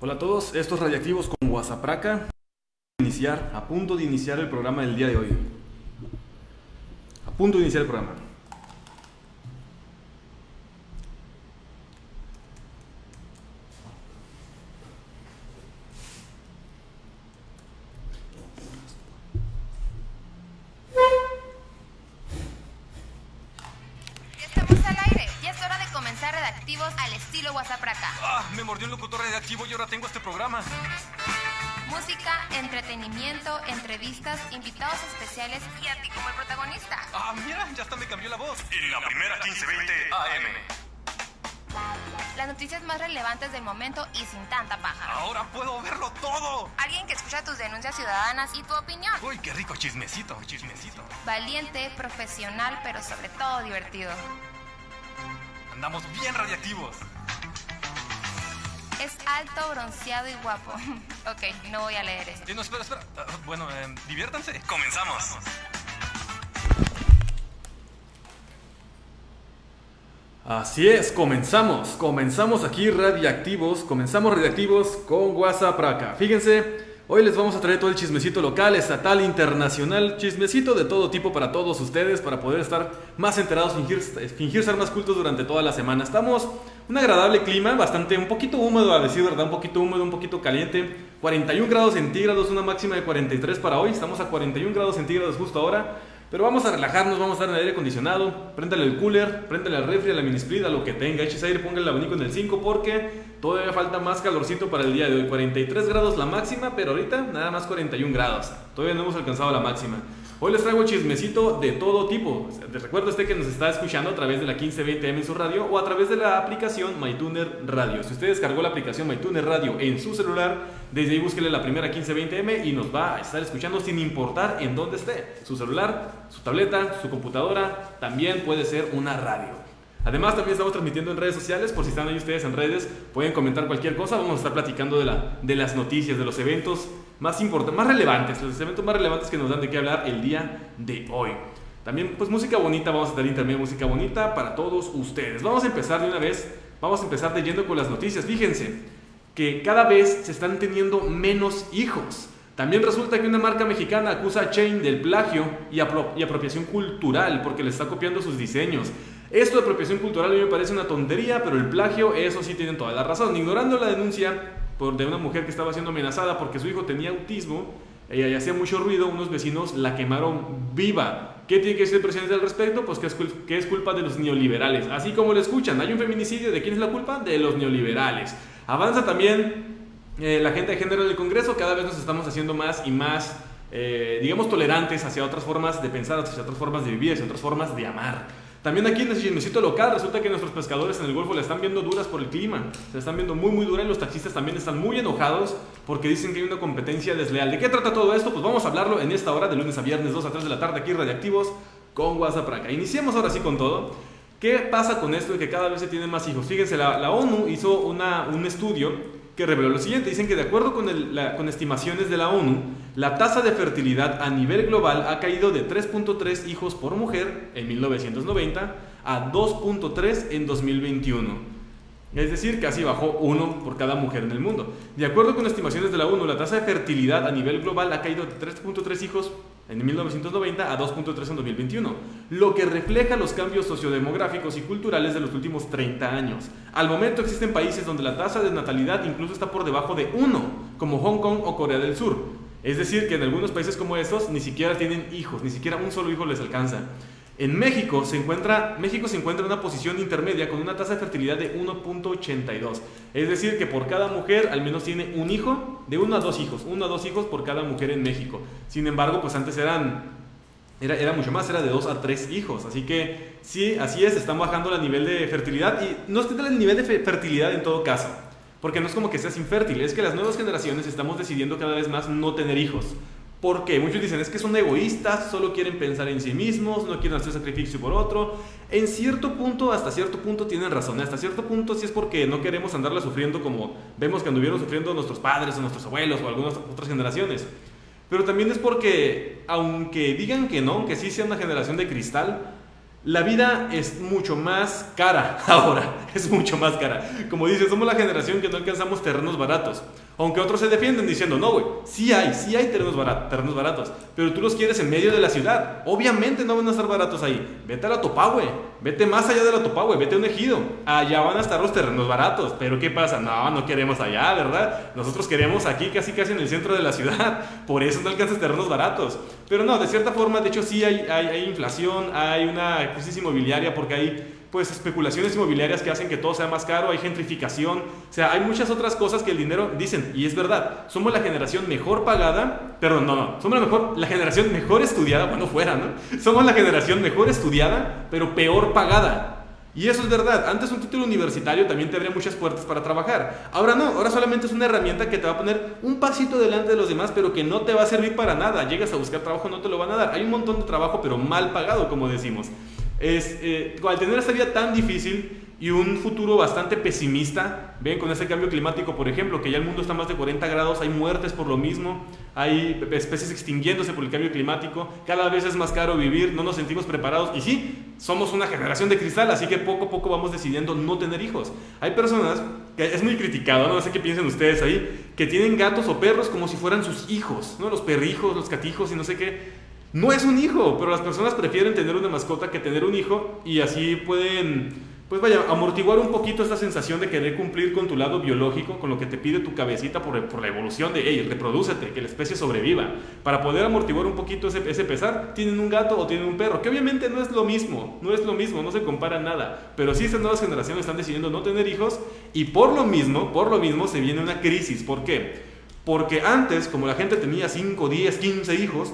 Hola a todos, estos radiactivos con WhatsAppraca. Iniciar, a punto de iniciar el programa del día de hoy. A punto de iniciar el programa. Invitados especiales y a ti como el protagonista. Ah, mira, ya hasta me cambió la voz. En la primera 1520 AM. Las noticias más relevantes del momento y sin tanta paja. Ahora puedo verlo todo. Alguien que escucha tus denuncias ciudadanas y tu opinión. Uy, qué rico chismecito, chismecito. Valiente, profesional, pero sobre todo divertido. Andamos bien radiactivos. Es alto, bronceado y guapo. ok, no voy a leer esto. Eh, no, espera, espera. Ah, bueno, eh, diviértanse. Comenzamos. Así es, comenzamos. Comenzamos aquí radiactivos. Comenzamos radiactivos con WhatsAppraca. Fíjense, hoy les vamos a traer todo el chismecito local, estatal, internacional, chismecito de todo tipo para todos ustedes, para poder estar más enterados, fingir, fingir ser más cultos durante toda la semana. Estamos un agradable clima, bastante, un poquito húmedo a decir verdad, un poquito húmedo, un poquito caliente. 41 grados centígrados, una máxima de 43 para hoy. Estamos a 41 grados centígrados justo ahora. Pero vamos a relajarnos, vamos a estar en el aire acondicionado. Préndale el cooler, préndale el refri, la mini split, a lo que tenga. Eches aire, ponga el abanico en el 5 porque todavía falta más calorcito para el día de hoy. 43 grados la máxima, pero ahorita nada más 41 grados. Todavía no hemos alcanzado la máxima. Hoy les traigo chismecito de todo tipo. Les recuerdo este que nos está escuchando a través de la 1520M en su radio o a través de la aplicación MyTuner Radio. Si usted descargó la aplicación MyTuner Radio en su celular, desde ahí búsquele la primera 1520M y nos va a estar escuchando sin importar en dónde esté. Su celular, su tableta, su computadora, también puede ser una radio. Además, también estamos transmitiendo en redes sociales, por si están ahí ustedes en redes, pueden comentar cualquier cosa. Vamos a estar platicando de, la, de las noticias, de los eventos más importantes, más relevantes, los eventos más relevantes que nos dan de qué hablar el día de hoy. También, pues música bonita, vamos a tener también música bonita para todos ustedes. Vamos a empezar de una vez, vamos a empezar de yendo con las noticias. Fíjense que cada vez se están teniendo menos hijos. También resulta que una marca mexicana acusa a Chain del plagio y, apro y apropiación cultural porque le está copiando sus diseños. Esto de apropiación cultural a mí me parece una tontería, pero el plagio, eso sí tienen toda la razón. Ignorando la denuncia por, de una mujer que estaba siendo amenazada porque su hijo tenía autismo ella y hacía mucho ruido, unos vecinos la quemaron viva. ¿Qué tiene que decir el presidente al respecto? Pues que es, que es culpa de los neoliberales. Así como lo escuchan, hay un feminicidio, ¿de quién es la culpa? De los neoliberales. Avanza también eh, la gente de género del Congreso, cada vez nos estamos haciendo más y más, eh, digamos, tolerantes hacia otras formas de pensar, hacia otras formas de vivir, hacia otras formas de amar. También aquí en el chismecito local resulta que nuestros pescadores en el Golfo la están viendo duras por el clima. Se están viendo muy muy dura y los taxistas también están muy enojados porque dicen que hay una competencia desleal. ¿De qué trata todo esto? Pues vamos a hablarlo en esta hora de lunes a viernes 2 a 3 de la tarde aquí en Radiactivos con WhatsApp acá. Iniciemos ahora sí con todo. ¿Qué pasa con esto de que cada vez se tienen más hijos? Fíjense, la, la ONU hizo una, un estudio que reveló lo siguiente. Dicen que de acuerdo con, con, estimaciones de la ONU, la tasa de fertilidad a nivel global ha caído de 3.3 hijos por mujer en 1990 a 2.3 en 2021. Es decir, casi bajó uno por cada mujer en el mundo. De acuerdo con estimaciones de la ONU, la tasa de fertilidad a nivel global ha caído de 3.3 hijos en 1990 a 2.3 en 2021, lo que refleja los cambios sociodemográficos y culturales de los últimos 30 años. Al momento existen países donde la tasa de natalidad incluso está por debajo de 1, como Hong Kong o Corea del Sur. Es decir, que en algunos países como estos ni siquiera tienen hijos, ni siquiera un solo hijo les alcanza. En México se encuentra, México se encuentra en una posición intermedia con una tasa de fertilidad de 1.82. Es decir, que por cada mujer al menos tiene un hijo, de uno a dos hijos, uno a dos hijos por cada mujer en México. Sin embargo, pues antes eran, era, era mucho más, era de dos a tres hijos. Así que sí, así es, están bajando el nivel de fertilidad y no es el nivel de fertilidad en todo caso. Porque no es como que seas infértil, es que las nuevas generaciones estamos decidiendo cada vez más no tener hijos. Porque muchos dicen es que son egoístas, solo quieren pensar en sí mismos, no quieren hacer sacrificio por otro. En cierto punto, hasta cierto punto tienen razón. Hasta cierto punto sí es porque no queremos andarla sufriendo como vemos que anduvieron sufriendo nuestros padres o nuestros abuelos o algunas otras generaciones. Pero también es porque, aunque digan que no, que sí sea una generación de cristal, La vida es mucho más cara ahora, es mucho más cara. Como dices, somos la generación que no alcanzamos terrenos baratos. Aunque otros se defienden diciendo, no, güey, sí hay, sí hay terrenos, baratos, terrenos baratos, pero tú los quieres en medio de la ciudad. Obviamente no van a estar baratos ahí. Vete a la Topá, güey. Vete más allá de la Topá, güey. Vete a un ejido. Allá van a estar los terrenos baratos. Pero ¿qué pasa? No, no queremos allá, ¿verdad? Nosotros queremos aquí, casi casi en el centro de la ciudad. Por eso no alcanzas terrenos baratos. Pero no, de cierta forma, de hecho sí hay, hay, hay inflación, hay una crisis inmobiliaria porque hay pues especulaciones inmobiliarias que hacen que todo sea más caro, hay gentrificación, o sea, hay muchas otras cosas que el dinero dicen, y es verdad, somos la generación mejor pagada, perdón, no, no, somos la, mejor, la generación mejor estudiada, bueno, fuera, ¿no? Somos la generación mejor estudiada, pero peor pagada. Y eso es verdad, antes un título universitario también te abría muchas puertas para trabajar. Ahora no, ahora solamente es una herramienta que te va a poner un pasito delante de los demás, pero que no te va a servir para nada. Llegas a buscar trabajo, no te lo van a dar. Hay un montón de trabajo, pero mal pagado, como decimos es, eh, al tener esta vida tan difícil y un futuro bastante pesimista, ven con ese cambio climático, por ejemplo, que ya el mundo está más de 40 grados, hay muertes por lo mismo, hay especies extinguiéndose por el cambio climático, cada vez es más caro vivir, no nos sentimos preparados y sí, somos una generación de cristal, así que poco a poco vamos decidiendo no tener hijos. Hay personas, que es muy criticado, no sé qué piensen ustedes ahí, que tienen gatos o perros como si fueran sus hijos, ¿no? los perrijos, los catijos y no sé qué no es un hijo, pero las personas prefieren tener una mascota que tener un hijo y así pueden, pues vaya, amortiguar un poquito esta sensación de querer cumplir con tu lado biológico, con lo que te pide tu cabecita por, por la evolución de, hey, reprodúcete, que la especie sobreviva. Para poder amortiguar un poquito ese, ese pesar, tienen un gato o tienen un perro, que obviamente no es lo mismo, no es lo mismo, no se compara nada, pero sí estas nuevas generaciones están decidiendo no tener hijos y por lo mismo, por lo mismo se viene una crisis. ¿Por qué? Porque antes, como la gente tenía 5, 10, 15 hijos,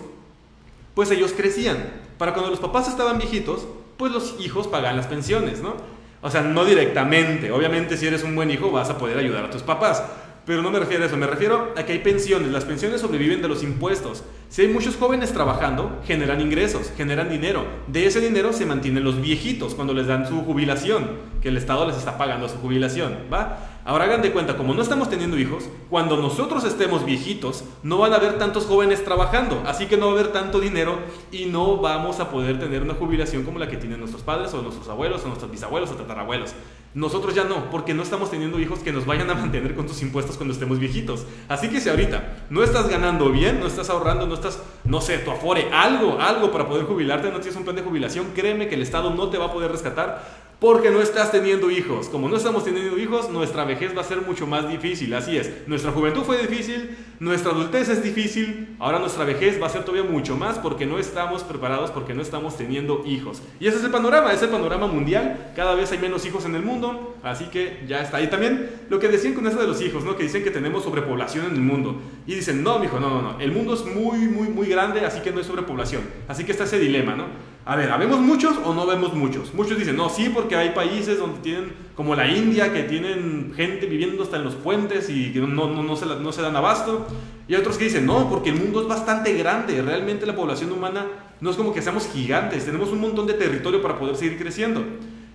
pues ellos crecían. Para cuando los papás estaban viejitos, pues los hijos pagan las pensiones, ¿no? O sea, no directamente. Obviamente si eres un buen hijo vas a poder ayudar a tus papás. Pero no me refiero a eso, me refiero a que hay pensiones. Las pensiones sobreviven de los impuestos. Si hay muchos jóvenes trabajando, generan ingresos, generan dinero. De ese dinero se mantienen los viejitos cuando les dan su jubilación, que el Estado les está pagando su jubilación, ¿va? Ahora hagan de cuenta, como no estamos teniendo hijos, cuando nosotros estemos viejitos, no van a haber tantos jóvenes trabajando, así que no va a haber tanto dinero y no vamos a poder tener una jubilación como la que tienen nuestros padres o nuestros abuelos o nuestros bisabuelos o tatarabuelos. Nosotros ya no, porque no estamos teniendo hijos que nos vayan a mantener con tus impuestos cuando estemos viejitos. Así que si ahorita no estás ganando bien, no estás ahorrando, no estás, no sé, tu afore, algo, algo para poder jubilarte, no tienes un plan de jubilación, créeme que el Estado no te va a poder rescatar porque no estás teniendo hijos. Como no estamos teniendo hijos, nuestra vejez va a ser mucho más difícil. Así es, nuestra juventud fue difícil, nuestra adultez es difícil, ahora nuestra vejez va a ser todavía mucho más porque no estamos preparados, porque no estamos teniendo hijos. Y ese es el panorama, es el panorama mundial. Cada vez hay menos hijos en el mundo, así que ya está. Y también lo que decían con eso de los hijos, ¿no? Que dicen que tenemos sobrepoblación en el mundo. Y dicen, no, mijo, no, no, no. El mundo es muy, muy, muy grande, así que no hay sobrepoblación. Así que está ese dilema, ¿no? A ver, ¿habemos muchos o no vemos muchos? Muchos dicen, no, sí, porque hay países donde tienen, como la India, que tienen gente viviendo hasta en los puentes y que no, no, no, se, no se dan abasto. Y otros que dicen, no, porque el mundo es bastante grande, realmente la población humana no es como que seamos gigantes, tenemos un montón de territorio para poder seguir creciendo.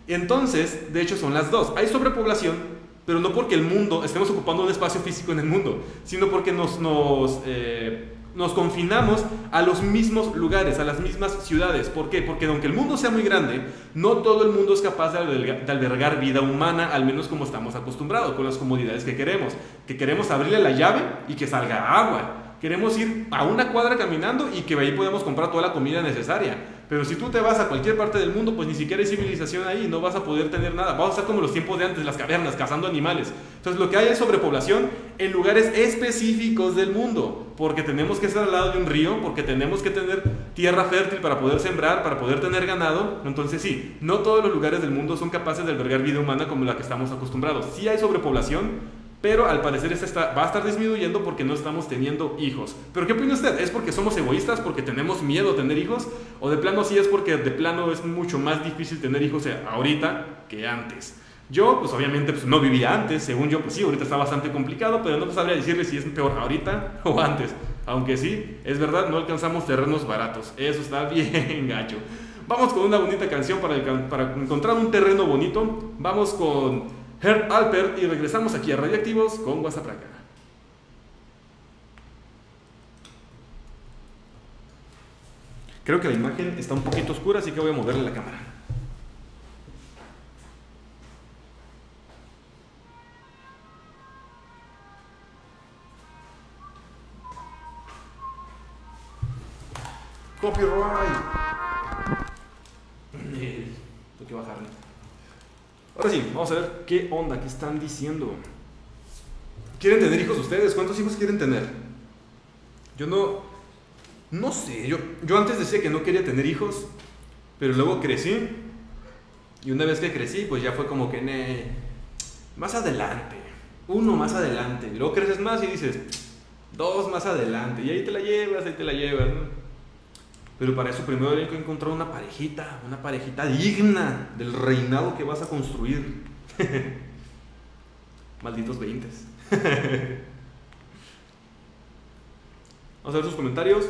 Entonces, de hecho, son las dos. Hay sobrepoblación, pero no porque el mundo, estemos ocupando un espacio físico en el mundo, sino porque nos... nos eh, nos confinamos a los mismos lugares, a las mismas ciudades. ¿Por qué? Porque aunque el mundo sea muy grande, no todo el mundo es capaz de albergar, vida humana, al menos como estamos acostumbrados, con las comodidades que queremos. Que queremos abrirle la llave y que salga agua. Queremos ir a una cuadra caminando y que ahí podemos comprar toda la comida necesaria. Pero si tú te vas a cualquier parte del mundo, pues ni siquiera hay civilización ahí, no vas a poder tener nada. Vamos a estar como los tiempos de antes, las cavernas, cazando animales. Entonces lo que hay es sobrepoblación en lugares específicos del mundo, porque tenemos que estar al lado de un río, porque tenemos que tener tierra fértil para poder sembrar, para poder tener ganado. Entonces sí, no todos los lugares del mundo son capaces de albergar vida humana como la que estamos acostumbrados. Sí hay sobrepoblación, pero al parecer esta va a estar disminuyendo porque no estamos teniendo hijos. ¿Pero qué opina usted? ¿Es porque somos egoístas, porque tenemos miedo a tener hijos? ¿O de plano sí es porque de plano es mucho más difícil tener hijos ahorita que antes? Yo, pues obviamente pues, no vivía antes, según yo, pues sí, ahorita está bastante complicado, pero no sabría decirle si es peor ahorita o antes. Aunque sí, es verdad, no alcanzamos terrenos baratos. Eso está bien gacho. Vamos con una bonita canción para encontrar un terreno bonito. Vamos con Herb Alpert y regresamos aquí a Radioactivos con Guasapraca. Creo que la imagen está un poquito oscura, así que voy a moverle la cámara. Copyright. Eh, tengo que bajarle. Ahora sí, vamos a ver qué onda, qué están diciendo. ¿Quieren tener hijos ustedes? ¿Cuántos hijos quieren tener? Yo no. No sé, yo, yo antes decía que no quería tener hijos, pero luego crecí. Y una vez que crecí, pues ya fue como que "Nee, más adelante, uno más adelante. Y luego creces más y dices, dos más adelante. Y ahí te la llevas, ahí te la llevas. ¿no? Pero para eso primero hay que encontrar una parejita, una parejita digna del reinado que vas a construir. Malditos veintes. Vamos a ver sus comentarios.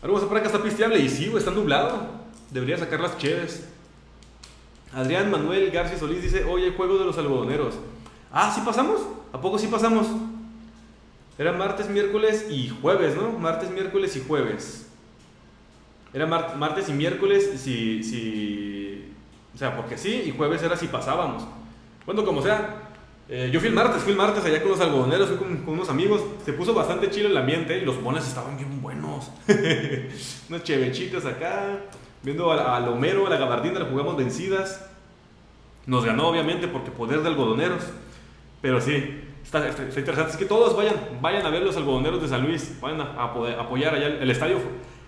Algo para acá está pisteable y sí, está nublado. Debería sacar las cheves. Adrián Manuel García Solís dice, oye, juego de los algodoneros. Ah, ¿sí pasamos? ¿A poco sí pasamos? Era martes, miércoles y jueves, ¿no? Martes, miércoles y jueves. Era mar- martes y miércoles si, si... O sea, porque sí, y jueves era si pasábamos. Bueno, como sea. eh, yo fui el martes, fui el martes allá con los algodoneros, fui con, con unos amigos. Se puso bastante chido el ambiente y los bones estaban bien buenos. Unos chevechitas acá. Viendo al, al Homero, a la gabardina, le jugamos vencidas. Nos ganó, obviamente, porque poder de algodoneros. Pero sí, está, está- está interesante. Así que todos vayan, vayan a ver los algodoneros de San Luis. Vayan a, a poder apoyar allá el, el estadio.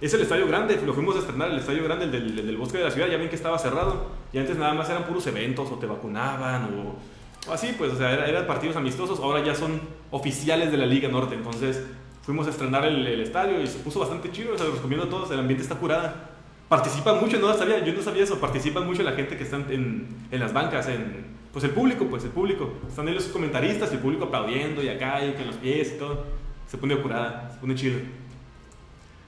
Es el estadio grande, lo fuimos a estrenar, el estadio grande, el del, el del bosque de la ciudad. Ya ven que estaba cerrado. Y antes nada más eran puros eventos, o te vacunaban, o, así, pues, o sea, era- eran partidos amistosos. Ahora ya son oficiales de la Liga Norte. Entonces, fuimos a estrenar el, estadio y se puso bastante chido. O sea, los recomiendo a todos. El ambiente está curada. Participan mucho, no sabía, yo no sabía eso. Participan mucho la gente que está en, en las bancas, en, pues el público, pues el público. Están ahí los comentaristas, el público aplaudiendo y acá y con los pies y todo. Se pone curada, se pone chido.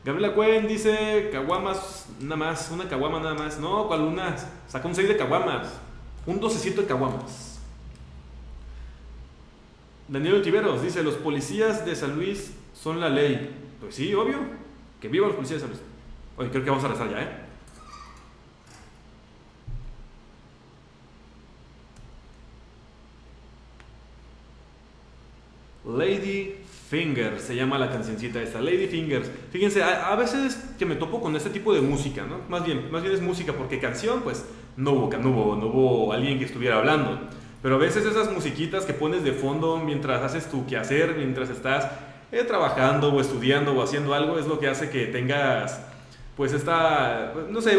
Gabriela Cuen dice, caguamas, nada más, una caguama nada más. No, ¿cuál una? Saca un 6 de caguamas. Un docecito de caguamas. Daniel Ontiveros dice, los policías de San Luis son la ley. Pues sí, obvio. Que viva los policías de San Luis. Oye, creo que vamos a rezar ya, ¿eh? Lady Fingers se llama la cancioncita esta, Lady Fingers. Fíjense, a, veces que me topo con este tipo de música, ¿no? Más bien, más bien es música, porque canción, pues no hubo, no hubo, no hubo alguien que estuviera hablando. Pero a veces esas musiquitas que pones de fondo mientras haces tu quehacer, mientras estás eh, trabajando o estudiando o haciendo algo, es lo que hace que tengas, pues esta, no sé,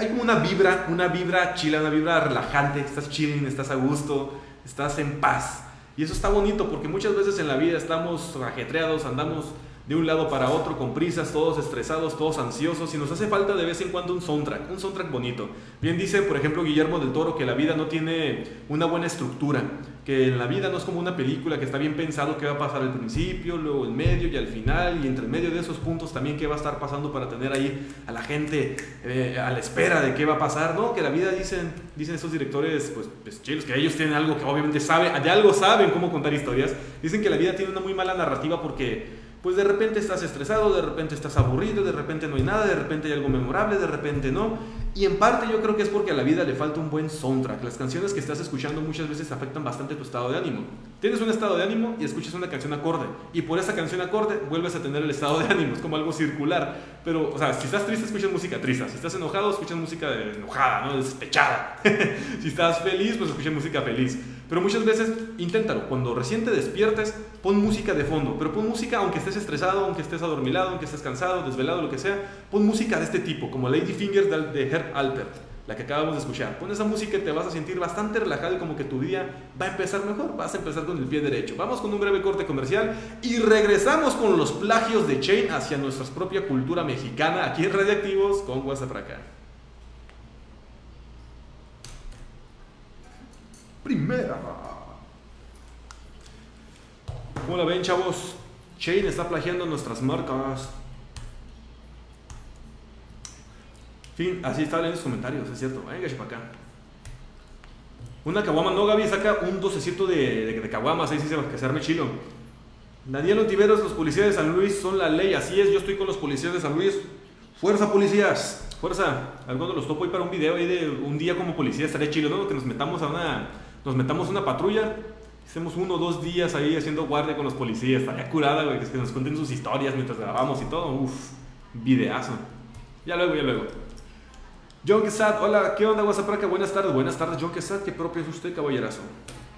hay como una vibra, una vibra chila, una vibra relajante, estás chilling, estás a gusto, estás en paz. Y eso está bonito porque muchas veces en la vida estamos ajetreados, andamos de un lado para otro con prisas, todos estresados, todos ansiosos y nos hace falta de vez en cuando un soundtrack, un soundtrack bonito. Bien dice, por ejemplo, Guillermo del Toro que la vida no tiene una buena estructura, que en la vida no es como una película que está bien pensado qué va a pasar al principio, luego en medio y al final y entre el medio de esos puntos también qué va a estar pasando para tener ahí a la gente eh, a la espera de qué va a pasar, ¿no? Que la vida dicen, dicen estos directores, pues, pues chilos, que ellos tienen algo que obviamente saben, de algo saben cómo contar historias, dicen que la vida tiene una muy mala narrativa porque pues de repente estás estresado, de repente estás aburrido, de repente no hay nada, de repente hay algo memorable, de repente no. Y en parte yo creo que es porque a la vida le falta un buen soundtrack. Las canciones que estás escuchando muchas veces afectan bastante tu estado de ánimo. Tienes un estado de ánimo y escuchas una canción acorde. Y por esa canción acorde vuelves a tener el estado de ánimo. Es como algo circular. Pero, o sea, si estás triste, escuchas música triste. Si estás enojado, escuchas música de- enojada, ¿no? Despechada. si estás feliz, pues escuchas música feliz. Pero muchas veces, inténtalo. Cuando recién te despiertes, pon música de fondo. Pero pon música aunque estés estresado, aunque estés adormilado, aunque estés cansado, desvelado, lo que sea. Pon música de este tipo, como Lady Fingers de, Herb Alpert, la que acabamos de escuchar. Pon esa música y te vas a sentir bastante relajado y como que tu día va a empezar mejor. Vas a empezar con el pie derecho. Vamos con un breve corte comercial y regresamos con los plagios de Chain hacia nuestra propia cultura mexicana aquí en Radioactivos con WhatsApp acá. Primera. ¿Cómo la ven, chavos? Chain está plagiando nuestras marcas. Fin, así está en los comentarios, es cierto. Venga, para acá. Una caguama, no, Gaby, saca un docecito de, de, caguamas, ahí sí se va a casarme chilo. Daniel Ontiveros, los policías de San Luis son la ley, así es, yo estoy con los policías de San Luis. Fuerza, policías, fuerza. Algunos los topo ahí para un video ahí de un día como policía, estaría chido, ¿no? Que nos metamos a una, nos metamos una patrulla, hacemos uno o dos días ahí haciendo guardia con los policías, estaría curada, güey, que nos cuenten sus historias mientras grabamos y todo, uff, videazo. Ya luego, ya luego. John Quesad, hola, ¿qué onda, Guasapraca? Buenas tardes, buenas tardes, John Quesad, ¿qué propio es usted, caballerazo?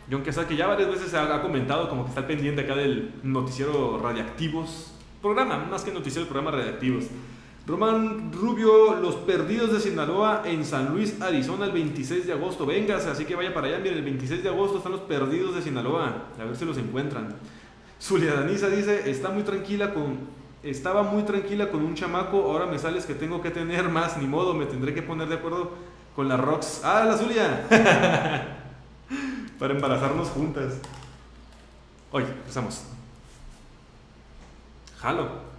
John Quesad, que ya varias veces ha, ha comentado como que está pendiente acá del noticiero Radiactivos, programa, más que noticiero, programa Radiactivos. Román Rubio, Los Perdidos de Sinaloa en San Luis, Arizona, el 26 de agosto. Véngase, así que vaya para allá. Miren, el 26 de agosto están los Perdidos de Sinaloa. A ver si los encuentran. Zulia Danisa dice, está muy tranquila con... Estaba muy tranquila con un chamaco, ahora me sales que tengo que tener más, ni modo, me tendré que poner de acuerdo con la Rox. ¡Ah, la Zulia! para embarazarnos juntas. Oye, empezamos. Jalo.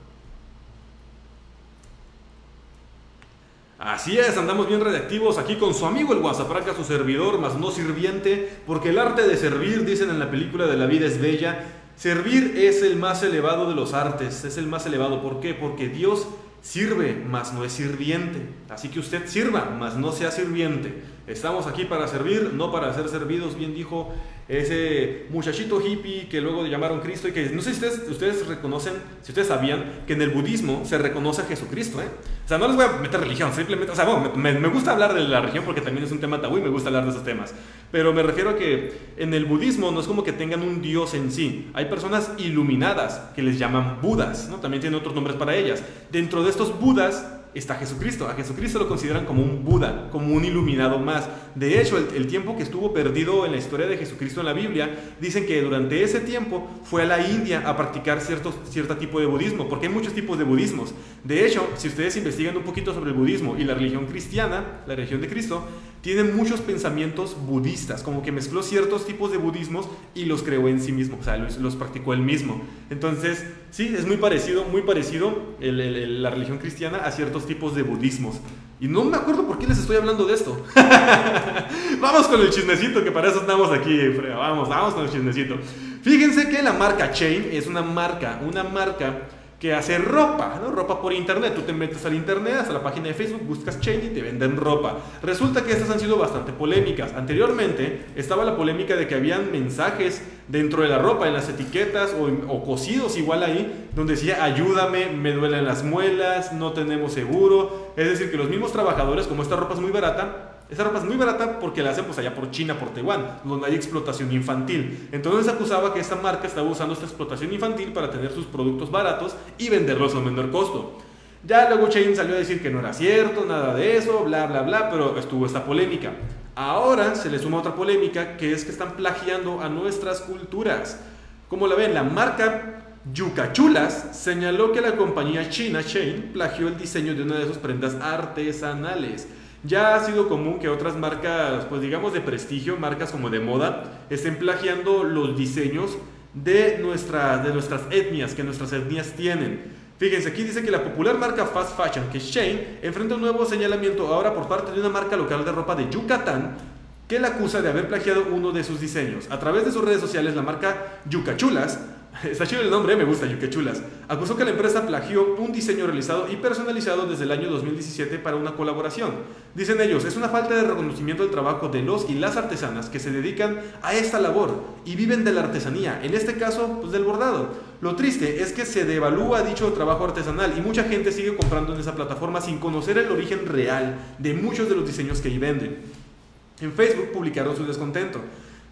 Así es, andamos bien redactivos aquí con su amigo el Guasapraca, su servidor, más no sirviente, porque el arte de servir, dicen en la película de La vida es bella, servir es el más elevado de los artes, es el más elevado. ¿Por qué? Porque Dios sirve, mas no es sirviente. Así que usted sirva, mas no sea sirviente. Estamos aquí para servir, no para ser servidos, bien dijo ese muchachito hippie que luego llamaron Cristo y que no sé si ustedes, ustedes reconocen, si ustedes sabían que en el budismo se reconoce a Jesucristo. ¿eh? O sea, no les voy a meter religión, simplemente, o sea, bueno, me, me, gusta hablar de la religión porque también es un tema tabú y me gusta hablar de esos temas. Pero me refiero a que en el budismo no es como que tengan un dios en sí. Hay personas iluminadas que les llaman budas, ¿no? También tienen otros nombres para ellas. Dentro de estos budas está Jesucristo. A Jesucristo lo consideran como un Buda, como un iluminado más. De hecho, el, tiempo que estuvo perdido en la historia de Jesucristo en la Biblia, dicen que durante ese tiempo fue a la India a practicar cierto, cierto tipo de budismo, porque hay muchos tipos de budismos. De hecho, si ustedes investigan un poquito sobre el budismo y la religión cristiana, la religión de Cristo, tienen muchos pensamientos budistas, como que mezcló ciertos tipos de budismos y los creó en sí mismo, o sea, los, practicó él mismo. Entonces, sí, es muy parecido, muy parecido la religión cristiana a ciertos tipos de budismos. Y no me acuerdo por qué les estoy hablando de esto. vamos con el chismecito, que para eso estamos aquí. Vamos, vamos con el chismecito. Fíjense que la marca Chain es una marca, una marca que hace ropa, ¿no? Ropa por internet. Tú te metes al internet, a la página de Facebook, buscas Chain y te venden ropa. Resulta que estas han sido bastante polémicas. Anteriormente estaba la polémica de que habían mensajes dentro de la ropa, en las etiquetas o, o cosidos igual ahí, donde decía ayúdame, me duelen las muelas, no tenemos seguro. Es decir, que los mismos trabajadores, como esta ropa es muy barata, esa ropa es muy barata porque la hacen pues allá por China, por Taiwán, donde hay explotación infantil. Entonces acusaba que esta marca estaba usando esta explotación infantil para tener sus productos baratos y venderlos a un menor costo. Ya luego Chain salió a decir que no era cierto, nada de eso, bla, bla, bla, pero estuvo esta polémica. Ahora se le suma otra polémica que es que están plagiando a nuestras culturas. Como la ven, la marca Yucachulas señaló que la compañía china Chain plagió el diseño de una de sus prendas artesanales. Ya ha sido común que otras marcas, pues digamos de prestigio, marcas como de moda, estén plagiando los diseños de, nuestra, de nuestras etnias, que nuestras etnias tienen. Fíjense, aquí dice que la popular marca fast fashion, que es Shane, enfrenta un nuevo señalamiento ahora por parte de una marca local de ropa de Yucatán, que la acusa de haber plagiado uno de sus diseños. A través de sus redes sociales, la marca Yucachulas Está chido el nombre, me gusta, Yuquechulas. Acusó que la empresa plagió un diseño realizado y personalizado desde el año 2017 para una colaboración. Dicen ellos, es una falta de reconocimiento del trabajo de los y las artesanas que se dedican a esta labor y viven de la artesanía, en este caso, pues del bordado. Lo triste es que se devalúa dicho trabajo artesanal y mucha gente sigue comprando en esa plataforma sin conocer el origen real de muchos de los diseños que ahí venden. En Facebook publicaron su descontento.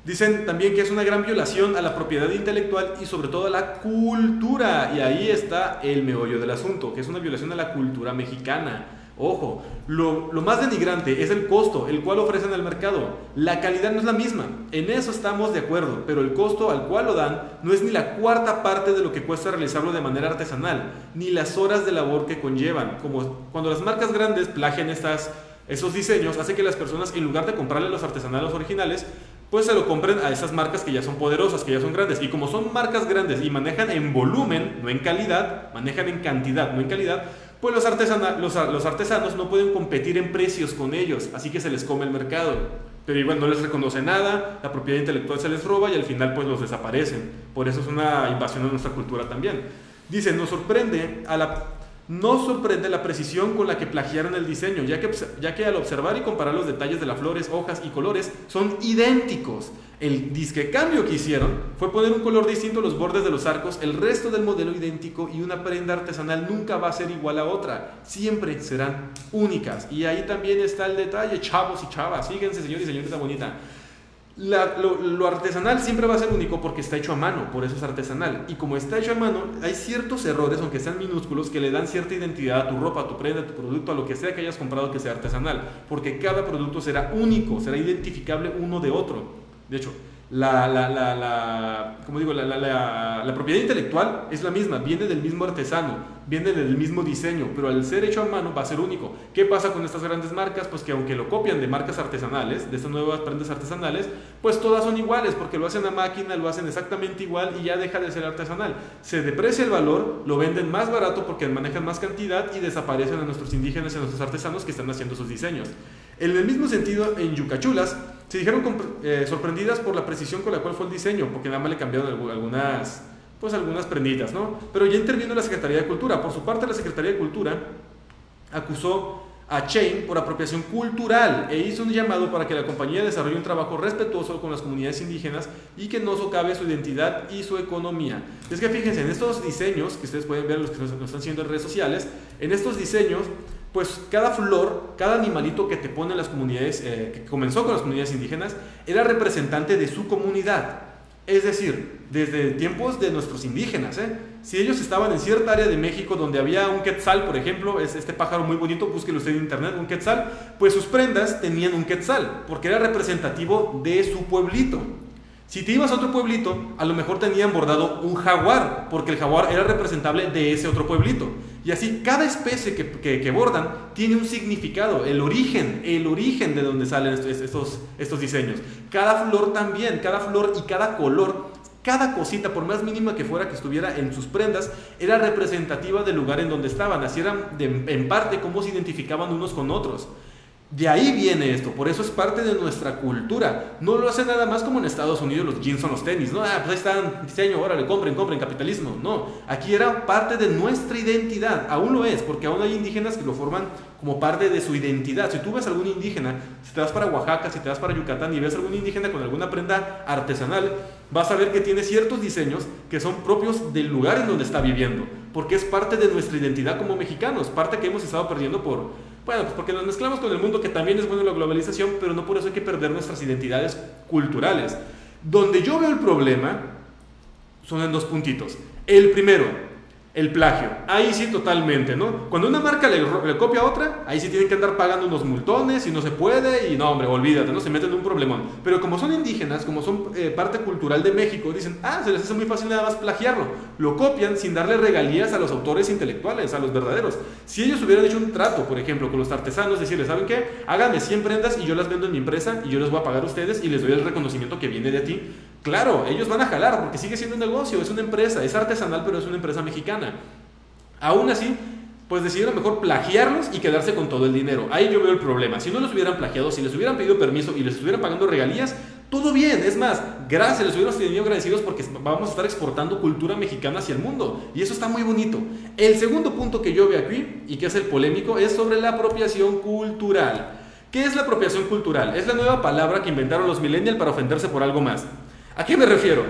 Dicen también que es una gran violación a la propiedad intelectual y sobre todo a la cultura. Y ahí está el meollo del asunto, que es una violación a la cultura mexicana. Ojo, lo, lo, más denigrante es el costo, el cual ofrecen al mercado. La calidad no es la misma, en eso estamos de acuerdo, pero el costo al cual lo dan no es ni la cuarta parte de lo que cuesta realizarlo de manera artesanal, ni las horas de labor que conllevan. Como cuando las marcas grandes plagian estas, esos diseños, hace que las personas, en lugar de comprarle los artesanales originales, pues se lo compren a esas marcas que ya son poderosas, que ya son grandes. Y como son marcas grandes y manejan en volumen, no en calidad, manejan en cantidad, no en calidad, pues los, artesana, los, los, artesanos no pueden competir en precios con ellos, así que se les come el mercado. Pero igual no les reconoce nada, la propiedad intelectual se les roba y al final pues los desaparecen. Por eso es una invasión a nuestra cultura también. Dice, nos sorprende a la No sorprende la precisión con la que plagiaron el diseño, ya que, ya que al observar y comparar los detalles de las flores, hojas y colores son idénticos. El disque cambio que hicieron fue poner un color distinto a los bordes de los arcos, el resto del modelo idéntico y una prenda artesanal nunca va a ser igual a otra, siempre serán únicas. Y ahí también está el detalle, chavos y chavas, fíjense señor y señorita bonita lo, artesanal siempre va a ser único porque está hecho a mano, por eso es artesanal. Y como está hecho a mano, hay ciertos errores, aunque sean minúsculos, que le dan cierta identidad a tu ropa, a tu prenda, a tu producto, a lo que sea que hayas comprado que sea artesanal. Porque cada producto será único, será identificable uno de otro. De hecho, la, la, la, la como digo, la, propiedad intelectual es la misma, viene del mismo artesano, viene del mismo diseño, pero al ser hecho a mano va a ser único. ¿Qué pasa con estas grandes marcas? Pues que aunque lo copian de marcas artesanales, de estas nuevas prendas artesanales, pues todas son iguales, porque lo hacen a máquina, lo hacen exactamente igual y ya deja de ser artesanal. Se deprecia el valor, lo venden más barato porque manejan más cantidad y desaparecen a nuestros indígenas y a nuestros artesanos que están haciendo sus diseños. En el mismo sentido, en Yucachulas, se dijeron eh, sorprendidas por la precisión con la cual fue el diseño, porque nada más le cambiaron algunas, pues algunas prenditas, ¿no? Pero ya intervino la Secretaría de Cultura. Por su parte, la Secretaría de Cultura acusó a Chain por apropiación cultural e hizo un llamado para que la compañía desarrolle un trabajo respetuoso con las comunidades indígenas y que no socave su identidad y su economía. Es que fíjense, en estos diseños, que ustedes pueden ver los que nos, están haciendo en redes sociales, en estos diseños pues cada flor, cada animalito que te ponen las comunidades, eh, que comenzó con las comunidades indígenas, era representante de su comunidad. Es decir, desde tiempos de nuestros indígenas. ¿eh? Si ellos estaban en cierta área de México donde había un quetzal, por ejemplo, es este pájaro muy bonito, búsquelo usted en internet, un quetzal, pues sus prendas tenían un quetzal, porque era representativo de su pueblito. Si te ibas a otro pueblito, a lo mejor tenían bordado un jaguar, porque el jaguar era representable de ese otro pueblito. Y así, cada especie que, bordan tiene un significado, el origen, el origen de donde salen estos, estos diseños. Cada flor también, cada flor y cada color, cada cosita, por más mínima que fuera que estuviera en sus prendas, era representativa del lugar en donde estaban. Así eran en parte cómo se identificaban unos con otros. De ahí viene esto, por eso es parte de nuestra cultura. No lo hacen nada más como en Estados Unidos los jeans son los tenis, ¿no? Ah, pues ahí están, diseño, órale, compren, compren, capitalismo. No, aquí era parte de nuestra identidad, aún lo es, porque aún hay indígenas que lo forman como parte de su identidad. Si tú ves algún indígena, si te vas para Oaxaca, si te vas para Yucatán y ves algún indígena con alguna prenda artesanal, vas a ver que tiene ciertos diseños que son propios del lugar en donde está viviendo, porque es parte de nuestra identidad como mexicanos, parte que hemos estado perdiendo por bueno, pues porque nos mezclamos con el mundo que también es bueno la globalización, pero no por eso hay que perder nuestras identidades culturales. Donde yo veo el problema son en dos puntitos. El primero, el plagio. Ahí sí totalmente, ¿no? Cuando una marca le, copia a otra, ahí sí tienen que andar pagando unos multones y no se puede y no, hombre, olvídate, ¿no? Se meten en un problemón. Pero como son indígenas, como son eh, parte cultural de México, dicen, ah, se les hace muy fácil nada más plagiarlo. Lo copian sin darle regalías a los autores intelectuales, a los verdaderos. Si ellos hubieran hecho un trato, por ejemplo, con los artesanos, decirles, ¿saben qué? Háganme 100 prendas y yo las vendo en mi empresa y yo les voy a pagar a ustedes y les doy el reconocimiento que viene de ti. Claro, ellos van a jalar porque sigue siendo un negocio, es una empresa, es artesanal, pero es una empresa mexicana. Aún así, pues decidieron mejor plagiarlos y quedarse con todo el dinero. Ahí yo veo el problema. Si no los hubieran plagiado, si les hubieran pedido permiso y les estuvieran pagando regalías, todo bien. Es más, gracias, les hubiéramos tenido agradecidos porque vamos a estar exportando cultura mexicana hacia el mundo. Y eso está muy bonito. El segundo punto que yo veo aquí, y que es el polémico, es sobre la apropiación cultural. ¿Qué es la apropiación cultural? Es la nueva palabra que inventaron los millennials para ofenderse por algo más. ¿A qué me refiero?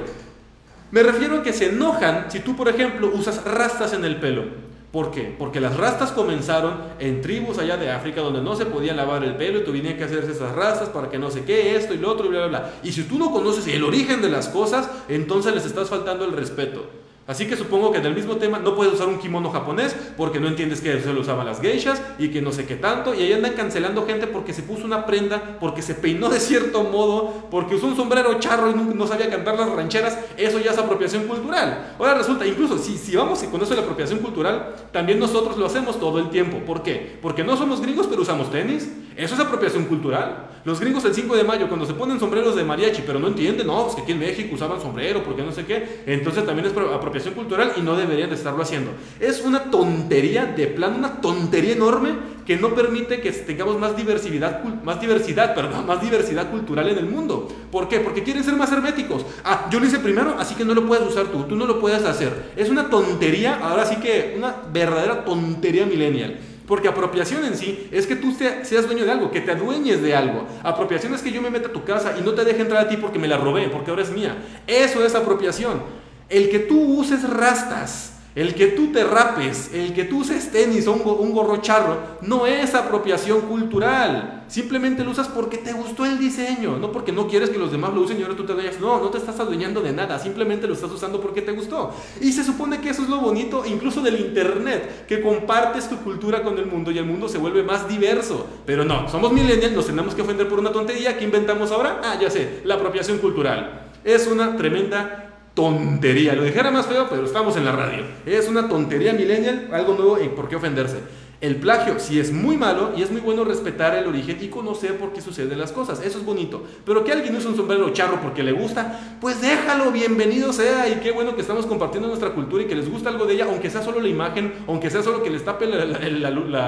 Me refiero a que se enojan si tú, por ejemplo, usas rastas en el pelo. ¿Por qué? Porque las rastas comenzaron en tribus allá de África donde no se podía lavar el pelo y tuvieron que hacerse esas rastas para que no sé qué, esto y lo otro y bla, bla, bla. Y si tú no conoces el origen de las cosas, entonces les estás faltando el respeto. Así que supongo que en el mismo tema no puedes usar un kimono japonés porque no entiendes que se lo usaban las geishas y que no sé qué tanto. Y ahí andan cancelando gente porque se puso una prenda, porque se peinó de cierto modo, porque usó un sombrero charro y no, sabía cantar las rancheras. Eso ya es apropiación cultural. Ahora resulta, incluso si, si vamos con eso de la apropiación cultural, también nosotros lo hacemos todo el tiempo. ¿Por qué? Porque no somos gringos pero usamos tenis. Eso es apropiación cultural. Los gringos el 5 de mayo, cuando se ponen sombreros de mariachi, pero no entienden, no, pues que aquí en México usaban sombrero, porque no sé qué, entonces también es apropiación cultural y no deberían de estarlo haciendo. Es una tontería de plan, una tontería enorme que no permite que tengamos más diversidad, más diversidad, perdón, más diversidad cultural en el mundo. ¿Por qué? Porque quieren ser más herméticos. Ah, yo lo hice primero, así que no lo puedes usar tú, tú no lo puedes hacer. Es una tontería, ahora sí que una verdadera tontería millennial. Porque apropiación en sí es que tú seas dueño de algo, que te adueñes de algo. Apropiación es que yo me meta a tu casa y no te deje entrar a ti porque me la robé, porque ahora es mía. Eso es apropiación. El que tú uses rastas el que tú te rapes, el que tú uses tenis o un, gorro charro, no es apropiación cultural. Simplemente lo usas porque te gustó el diseño, no porque no quieres que los demás lo usen y ahora tú te adueñas. No, no te estás adueñando de nada, simplemente lo estás usando porque te gustó. Y se supone que eso es lo bonito incluso del Internet, que compartes tu cultura con el mundo y el mundo se vuelve más diverso. Pero no, somos millennials, nos tenemos que ofender por una tontería. ¿Qué inventamos ahora? Ah, ya sé, la apropiación cultural. Es una tremenda tontería. Lo dijera más feo, pero estamos en la radio. Es una tontería millennial, algo nuevo y por qué ofenderse. El plagio sí es muy malo y es muy bueno respetar el origen y conocer por qué suceden las cosas. Eso es bonito. Pero que alguien use un sombrero charro porque le gusta, pues déjalo, bienvenido sea. Y qué bueno que estamos compartiendo nuestra cultura y que les gusta algo de ella, aunque sea solo la imagen, aunque sea solo que les tape la,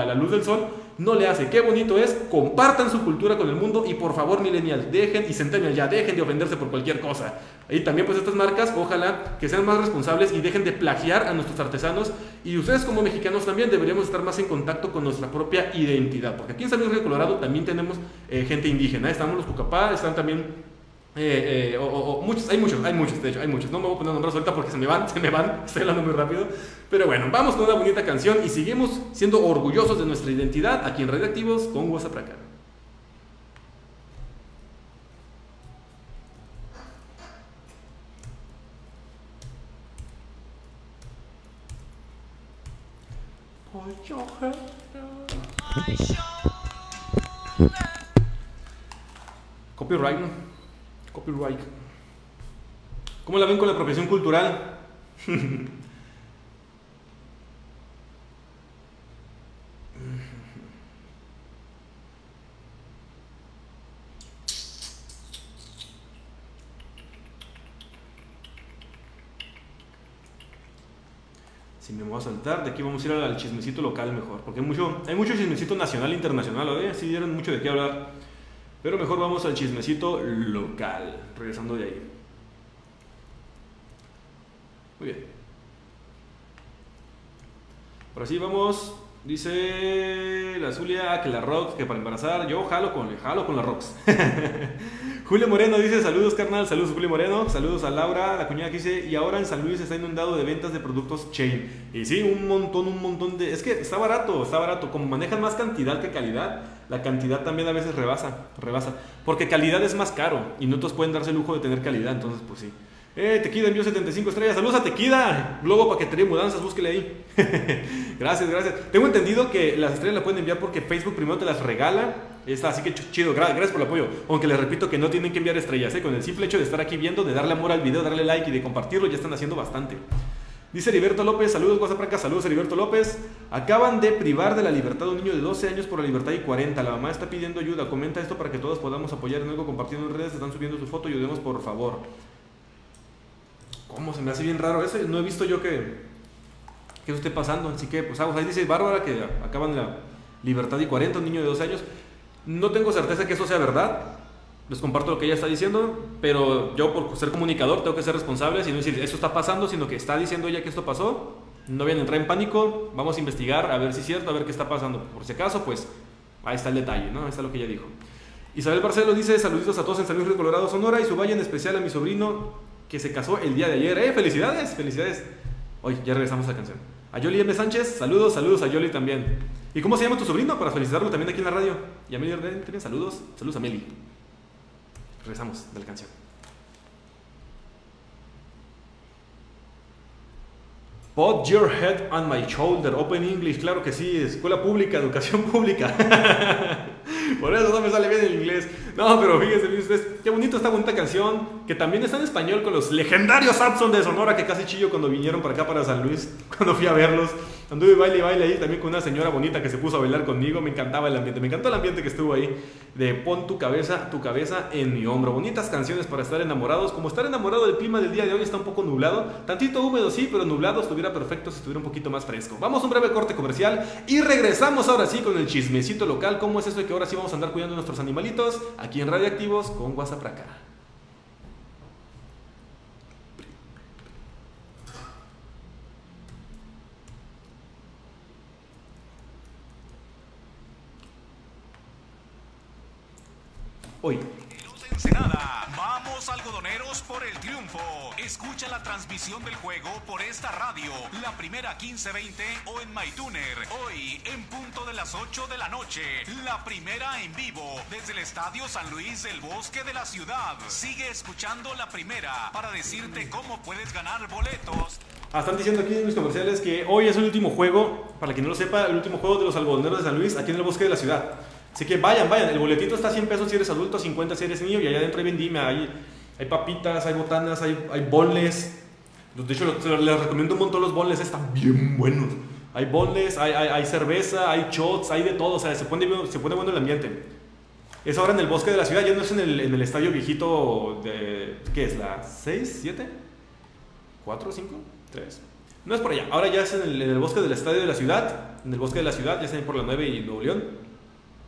la luz del sol no le hace. Qué bonito es, compartan su cultura con el mundo y por favor, millennials, dejen y centennials ya, dejen de ofenderse por cualquier cosa. Y también pues estas marcas, ojalá que sean más responsables y dejen de plagiar a nuestros artesanos y ustedes como mexicanos también deberíamos estar más en contacto con nuestra propia identidad, porque aquí en San Luis Río Colorado también tenemos eh, gente indígena, estamos los Cucapá, están también eh, eh, o, muchos, hay muchos, hay muchos, de hecho, hay muchos. No me voy a poner nombres ahorita porque se me van, se me van, estoy hablando muy rápido. Pero bueno, vamos con una bonita canción y seguimos siendo orgullosos de nuestra identidad aquí en Radioactivos con WhatsApp. Copyright, ¿no? Copyright. ¿Cómo la ven con la apropiación cultural? si me voy a saltar, de aquí vamos a ir al chismecito local mejor, porque hay mucho, hay chismecito nacional e internacional, ¿eh? sí dieron mucho de qué hablar. Pero mejor vamos al chismecito local, regresando de ahí. Muy bien. Por así vamos. Dice la Zulia que la Rox, que para embarazar, yo jalo con, jalo con la Rox. Julio Moreno dice, saludos carnal, saludos Julio Moreno, saludos a Laura, la cuñada que dice, y ahora en San Luis está inundado de ventas de productos chain. Y sí, un montón, un montón de... Es que está barato, está barato, como manejan más cantidad que calidad, la cantidad también a veces rebasa, rebasa. Porque calidad es más caro y no todos pueden darse el lujo de tener calidad, entonces pues sí. Eh, Tequida envió 75 estrellas. Saludos a Tequida. Globo paquetería y mudanzas, búsquele ahí. gracias, gracias. Tengo entendido que las estrellas las pueden enviar porque Facebook primero te las regala. Está así que chido. Gracias por el apoyo. Aunque les repito que no tienen que enviar estrellas. ¿eh? Con el simple hecho de estar aquí viendo, de darle amor al video, darle like y de compartirlo, ya están haciendo bastante. Dice Heriberto López, saludos WhatsApp saludos Heriberto López. Acaban de privar de la libertad a un niño de 12 años por la libertad y 40. La mamá está pidiendo ayuda. Comenta esto para que todos podamos apoyar en algo compartiendo en redes. Están subiendo su foto. Ayudemos por favor. ¿Cómo? Se me hace bien raro eso. No he visto yo que, que eso esté pasando. Así que, pues, ahí dice Bárbara que acaban la libertad y 40, un niño de 12 años. No tengo certeza que eso sea verdad. Les comparto lo que ella está diciendo, pero yo por ser comunicador tengo que ser responsable y no decir eso está pasando, sino que está diciendo ella que esto pasó. No voy a entrar en pánico, vamos a investigar a ver si es cierto, a ver qué está pasando. Por si acaso, pues ahí está el detalle, ¿no? Ahí está lo que ella dijo. Isabel Barcelo dice saluditos a todos en San Luis Colorado, Sonora y su valle en especial a mi sobrino que se casó el día de ayer. ¡Eh! ¡Felicidades! ¡Felicidades! Hoy ya regresamos a la canción. A Yoli M. Sánchez, saludos, saludos a Yoli también. ¿Y cómo se llama tu sobrino? Para felicitarlo también aquí en la radio. Y a Meli también, saludos, saludos a Meli. Regresamos de la canción. Put your head on my shoulder. Open English, claro que sí. Escuela pública, educación pública. Por eso no me sale bien el inglés. No, pero fíjense ustedes, qué bonito esta bonita canción, que también está en español con los legendarios Abson de Sonora, que casi chillo cuando vinieron para acá, para San Luis, cuando fui a verlos. Anduve baile y baile ahí también con una señora bonita que se puso a bailar conmigo. Me encantaba el ambiente, me encantó el ambiente que estuvo ahí. De pon tu cabeza, tu cabeza en mi hombro. Bonitas canciones para estar enamorados. Como estar enamorado del clima del día de hoy está un poco nublado. Tantito húmedo, sí, pero nublado estuviera perfecto si estuviera un poquito más fresco. Vamos a un breve corte comercial y regresamos ahora sí con el chismecito local. ¿Cómo es eso de que ahora sí vamos a andar cuidando nuestros animalitos? Aquí en Radioactivos con WhatsApp hoy. Ensenada. Vamos algodoneros por el triunfo. Escucha la transmisión del juego por esta radio, la primera 1520 o en MyTuner. Hoy en punto de las 8 de la noche, la primera en vivo desde el Estadio San Luis del Bosque de la ciudad. Sigue escuchando la primera para decirte cómo puedes ganar boletos. Ah, están diciendo aquí en mis comerciales que hoy es el último juego, para quien no lo sepa, el último juego de los algodoneros de San Luis aquí en el bosque de la ciudad. Así que vayan, vayan. El boletito está a 100 pesos si eres adulto, 50 si eres niño. Y allá adentro hay vendimia, hay, hay papitas, hay botanas, hay, hay bonles. De hecho, les recomiendo un montón los bonles, están bien buenos. Hay bonles, hay, hay, hay cerveza, hay shots, hay de todo. O sea, se pone, se pone bueno el ambiente. Es ahora en el bosque de la ciudad, ya no es en el, en el estadio viejito de... ¿Qué es? ¿La 6? ¿7? ¿4? ¿5? ¿3? No es por allá, ahora ya es en el, en el bosque del estadio de la ciudad, en el bosque de la ciudad, ya está por la 9 y Nuevo León.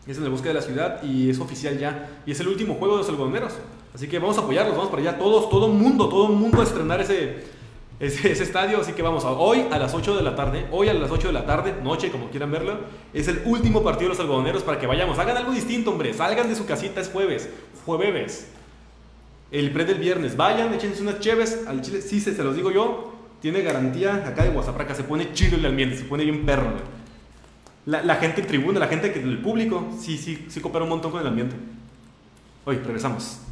Es en el bosque de la ciudad y es oficial ya. Y es el último juego de los algodoneros. Así que vamos a apoyarlos, vamos para allá. Todos, todo mundo, todo mundo a estrenar ese, ese, estadio. Así que vamos, a, hoy a las 8 de la tarde, hoy a las 8 de la tarde, noche, como quieran verlo, es el último partido de los algodoneros para que vayamos. Hagan algo distinto, hombre. Salgan de su casita, es jueves. Jueves. El pre del viernes. Vayan, échense unas cheves. Al chile, sí, se, se los digo yo. Tiene garantía acá de Guasapraca. Se pone chido el ambiente, se pone bien perro. La, gente en tribuna, la gente del público, sí, sí, sí coopera un montón con el ambiente. Hoy, regresamos.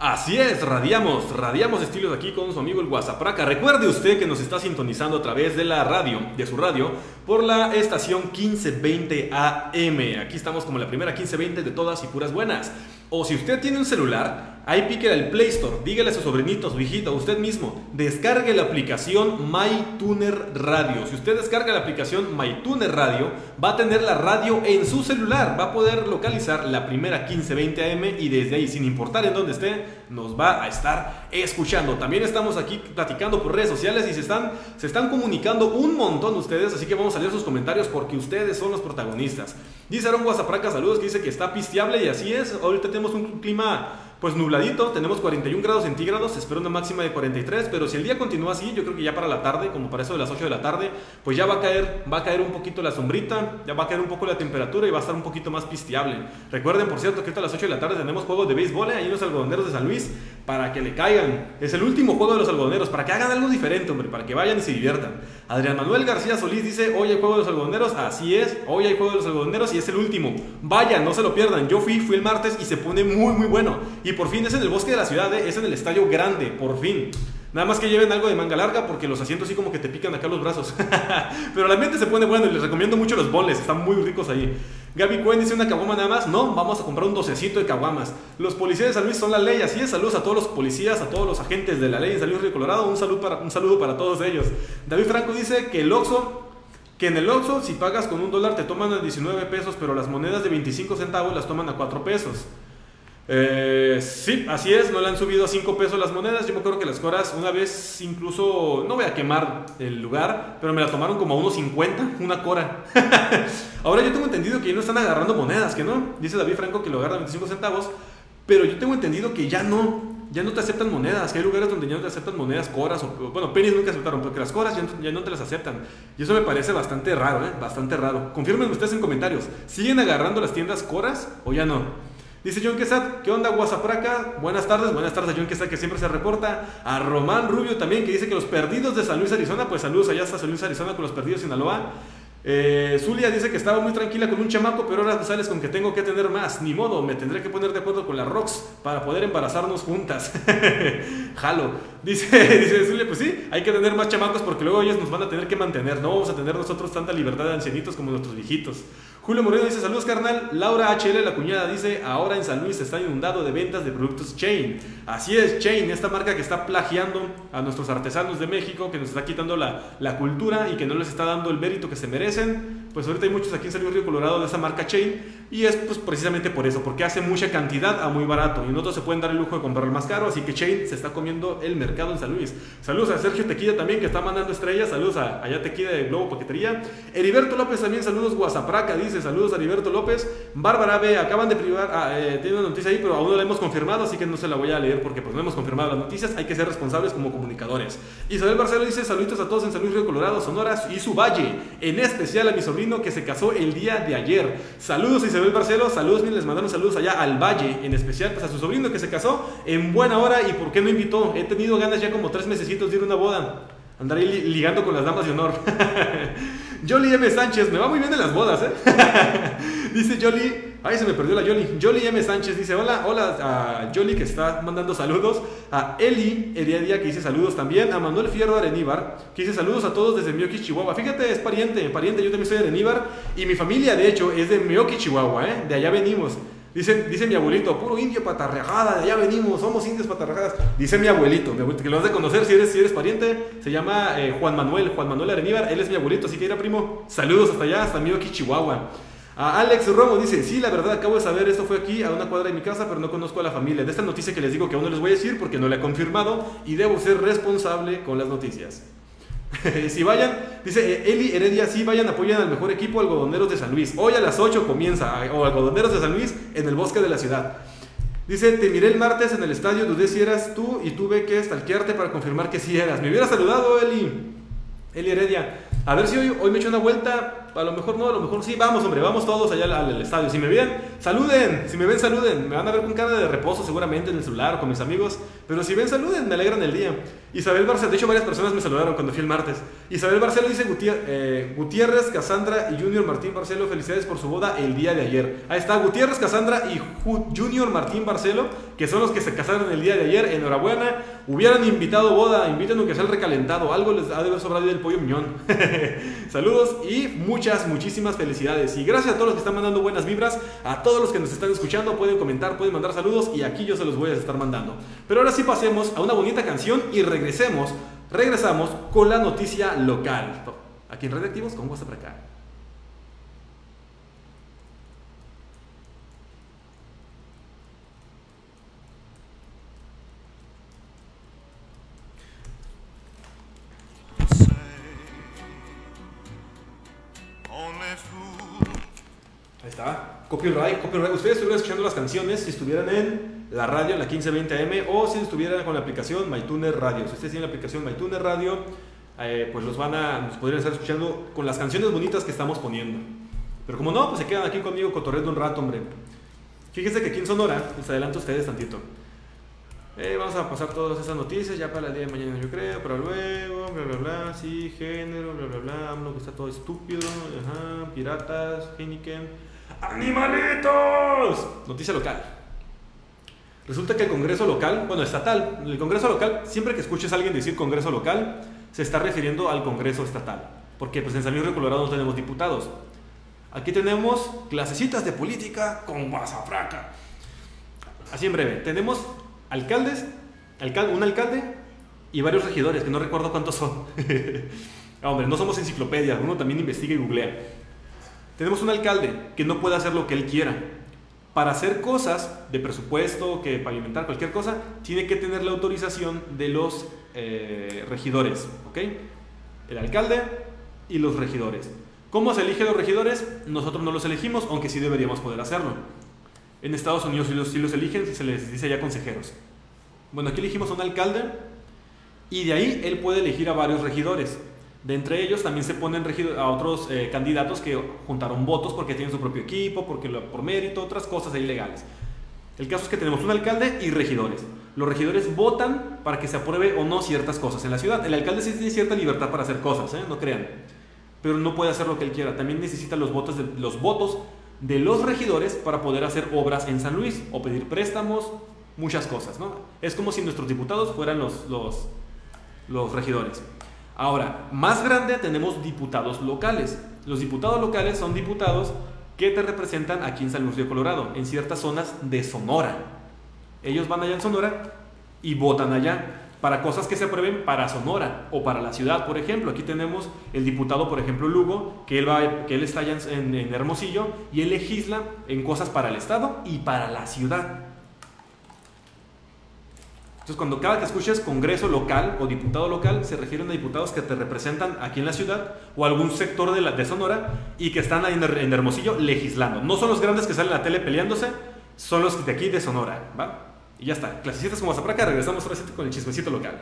Así es, radiamos, radiamos estilos aquí con su amigo el Guasapraca. Recuerde usted que nos está sintonizando a través de la radio, de su radio, por la estación 1520 AM. Aquí estamos como la primera 1520 de todas y puras buenas. O si usted tiene un celular, ahí pique el Play Store, dígale a su sobrinito, su usted mismo, descargue la aplicación MyTuner Radio. Si usted descarga la aplicación MyTuner Radio, va a tener la radio en su celular, va a poder localizar la primera 1520 AM y desde ahí, sin importar en dónde esté, nos va a estar escuchando. También estamos aquí platicando por redes sociales y se están, se están comunicando un montón ustedes, así que vamos a leer sus comentarios porque ustedes son los protagonistas. Dice Aaron Guasapraca, saludos, que dice que está pisteable y así es. Ahorita tenemos un clima pues nubladito, tenemos 41 grados centígrados, se espera una máxima de 43, pero si el día continúa así, yo creo que ya para la tarde, como para eso de las 8 de la tarde, pues ya va a caer, va a caer un poquito la sombrita, ya va a caer un poco la temperatura y va a estar un poquito más pisteable. Recuerden, por cierto, que ahorita a las 8 de la tarde tenemos juegos de béisbol ¿eh? ahí en los algodoneros de San Luis, para que le caigan. Es el último juego de los algodoneros, para que hagan algo diferente, hombre, para que vayan y se diviertan. Adrián Manuel García Solís dice, hoy hay juego de los algodoneros, así es, hoy hay juego de los algodoneros y es el último. Vayan, no se lo pierdan. Yo fui, fui el martes y se pone muy, muy bueno. Y por fin es en el bosque de la ciudad, ¿eh? es en el estadio grande, por fin. Nada más que lleven algo de manga larga porque los asientos así como que te pican acá los brazos. Pero el ambiente se pone bueno y les recomiendo mucho los boles, están muy ricos ahí. Gaby Cuen dice una caguama nada más. No, vamos a comprar un docecito de caguamas. Los policías de San Luis son la ley, así es. Saludos a todos los policías, a todos los agentes de la ley en San Luis Río Colorado. Un saludo para, un saludo para todos ellos. David Franco dice que el Oxxo que en el Oxxo si pagas con un dólar te toman a 19 pesos, pero las monedas de 25 centavos las toman a 4 pesos. Eh, sí, así es, no le han subido a 5 pesos las monedas. Yo me acuerdo que las coras una vez incluso, no voy a quemar el lugar, pero me la tomaron como a unos 50, una cora. Ahora yo tengo entendido que ya no están agarrando monedas, que no. Dice David Franco que lo agarran 25 centavos, pero yo tengo entendido que ya no. Ya no te aceptan monedas, que hay lugares donde ya no te aceptan monedas, coras, o bueno, pennies nunca aceptaron, pero que las coras ya, no- ya no te las aceptan. Y eso me parece bastante raro, ¿eh? Bastante raro. Confirmen ustedes en comentarios, ¿siguen agarrando las tiendas coras o ya no? Dice John Quesat, ¿qué onda Guasapraca? Buenas tardes, buenas tardes a John Quesat que siempre se reporta. A Román Rubio también que dice que los perdidos de San Luis, Arizona, pues saludos allá hasta San Luis, Arizona con los perdidos de Sinaloa. Eh, Zulia dice que estaba muy tranquila con un chamaco, pero ahora sales con que tengo que tener más. Ni modo, me tendré que poner de acuerdo con la Rox para poder embarazarnos juntas. Jalo. Dice, dice Zulia, pues sí, hay que tener más chamacos porque luego ellos nos van a tener que mantener. No vamos a tener nosotros tanta libertad de ancianitos como nuestros viejitos. Julio Moreno dice, saludos carnal. Laura HL, la cuñada, dice, ahora en San Luis está inundado de ventas de productos Chain. Así es, Chain, esta marca que está plagiando a nuestros artesanos de México, que nos está quitando la, la cultura y que no les está dando el mérito que se merecen. Pues ahorita hay muchos aquí en San Luis Río Colorado de esa marca Chain y es pues precisamente por eso, porque hace mucha cantidad a muy barato y nosotros se pueden dar el lujo de comprarlo más caro, así que Chain se está comiendo el mercado en San Luis. Saludos a Sergio Tequilla también que está mandando estrellas, saludos a allá Tequilla de Globo Paquetería. Heriberto López también, saludos Guasapraca, dice, saludos a Heriberto López. Bárbara B, acaban de privar, ah, eh, tiene una noticia ahí, pero aún no la hemos confirmado, así que no se la voy a leer porque pues no hemos confirmado las noticias, hay que ser responsables como comunicadores. Isabel Barcelo dice, saluditos a todos en San Luis Río Colorado, Sonora y su valle, en especial a mi que se casó el día de ayer. Saludos Isabel Barcelo, saludos, les mandaron saludos allá al valle, en especial pues, a su sobrino que se casó en buena hora y por qué no invitó. He tenido ganas ya como tres mesecitos de ir a una boda. Andaré ligando con las damas de honor. Jolly M. Sánchez, me va muy bien en las bodas, ¿eh? dice Jolly, ay, se me perdió la Jolly. Jolly M. Sánchez dice, hola, hola a Jolly que está mandando saludos. A Eli Heredia que dice saludos también. A Manuel Fierro Areníbar que dice saludos a todos desde Mioki, Chihuahua. Fíjate, es pariente, pariente, yo también soy de Areníbar. Y mi familia, de hecho, es de Mioki, Chihuahua, ¿eh? De allá venimos. Dice, dice mi abuelito, puro indio patarrajada, de allá venimos, somos indios patarrajadas. Dice mi abuelito, mi abuelito que lo has de conocer si eres, si eres pariente, se llama eh, Juan Manuel, Juan Manuel Areníbar, él es mi abuelito, así que era primo, saludos hasta allá, hasta Mioki, Chihuahua. A Alex Romo dice, sí, la verdad, acabo de saber, esto fue aquí, a una cuadra de mi casa, pero no conozco a la familia. De esta noticia que les digo que aún no les voy a decir porque no la he confirmado y debo ser responsable con las noticias. si vayan, dice eh, Eli Heredia, si vayan, apoyan al mejor equipo Algodoneros de San Luis. Hoy a las 8 comienza, o Algodoneros de San Luis en el bosque de la ciudad. Dice, te miré el martes en el estadio, dudé si eras tú y tuve que stalkearte para confirmar que sí eras. Me hubiera saludado, Eli. Eli Heredia. A ver si hoy, hoy me echo una vuelta. A lo mejor no, a lo mejor sí. Vamos, hombre, vamos todos allá al, estadio. Si me ven, saluden. Si me ven, saluden. Me van a ver con cara de reposo seguramente en el celular o con mis amigos. Pero si ven, saluden, me alegran el día. Isabel Barcelo, de hecho varias personas me saludaron cuando fui el martes. Isabel Barcelo dice eh, Gutiérrez, Casandra y Junior Martín Barcelo, felicidades por su boda el día de ayer. Ahí está Gutiérrez, Casandra y Ju- Junior Martín Barcelo, que son los que se casaron el día de ayer. Enhorabuena. Hubieran invitado boda, inviten aunque sea el recalentado. Algo les ha de haber sobrado del pollo miñón. Saludos y muchas, muchísimas felicidades. Y gracias a todos los que están mandando buenas vibras, a todos los que nos están escuchando, pueden comentar, pueden mandar saludos y aquí yo se los voy a estar mandando. Pero ahora sí pasemos a una bonita canción y regresemos, regresamos con la noticia local. Aquí en Radioactivos con WhatsApp acá. Ahí está. Copyright, copyright. Ustedes estuvieran escuchando las canciones si estuvieran en la radio, la 1520 AM, o si estuvieran con la aplicación MyTuner Radio. Si ustedes tienen la aplicación MyTuner Radio, eh, pues los van a, nos podrían estar escuchando con las canciones bonitas que estamos poniendo. Pero como no, pues se quedan aquí conmigo cotorreando un rato, hombre. Fíjense que aquí en Sonora, les adelanto a ustedes tantito. Eh, vamos a pasar todas esas noticias ya para el día de mañana, yo creo, pero luego, bla, bla, bla, sí, género, bla, bla, bla, AMLO que está todo estúpido, ajá, piratas, Heineken, ¡Animalitos! Noticia local. Resulta que el Congreso local, bueno, estatal, el Congreso local, siempre que escuches a alguien decir Congreso local, se está refiriendo al Congreso estatal, porque pues en San Luis Río Colorado no tenemos diputados. Aquí tenemos clasecitas de política con mazafraca. Así en breve, tenemos alcaldes, alcal- un alcalde y varios regidores, que no recuerdo cuántos son. Ah, hombre, no somos enciclopedia, uno también investiga y googlea. Tenemos un alcalde que no puede hacer lo que él quiera. Para hacer cosas de presupuesto, que pavimentar cualquier cosa, tiene que tener la autorización de los eh, regidores, ¿ok? El alcalde y los regidores. ¿Cómo se eligen los regidores? Nosotros no los elegimos, aunque sí deberíamos poder hacerlo. En Estados Unidos sí los, sí los eligen, se les dice ya consejeros. Bueno, aquí elegimos un alcalde y de ahí él puede elegir a varios regidores. De entre ellos también se ponen a otros eh, candidatos que juntaron votos porque tienen su propio equipo, porque por mérito, otras cosas ahí legales. El caso es que tenemos un alcalde y regidores. Los regidores votan para que se apruebe o no ciertas cosas en la ciudad. El alcalde sí tiene cierta libertad para hacer cosas, ¿eh? no crean. Pero no puede hacer lo que él quiera. También necesita los votos, de, los regidores para poder hacer obras en San Luis o pedir préstamos, muchas cosas. ¿no? Es como si nuestros diputados fueran los regidores. Ahora, más grande tenemos diputados locales. Los diputados locales son diputados que te representan aquí en San Luis Río Colorado, en ciertas zonas de Sonora. Ellos van allá en Sonora y votan allá. para cosas que se aprueben para Sonora o para la ciudad, por ejemplo. Aquí tenemos el diputado, por ejemplo, Lugo, que él, va, que él está allá en, en Hermosillo y él legisla en cosas para el Estado y para la ciudad. Entonces, cuando cada que escuches Congreso local o diputado local, se refieren a diputados que te representan aquí en la ciudad o algún sector de, la, de Sonora y que están ahí en, en Hermosillo legislando. No son los grandes que salen en la tele peleándose, son los de aquí de Sonora, ¿va? Y ya está. Clasicitas como hasta para acá, regresamos ahora con el chismecito local.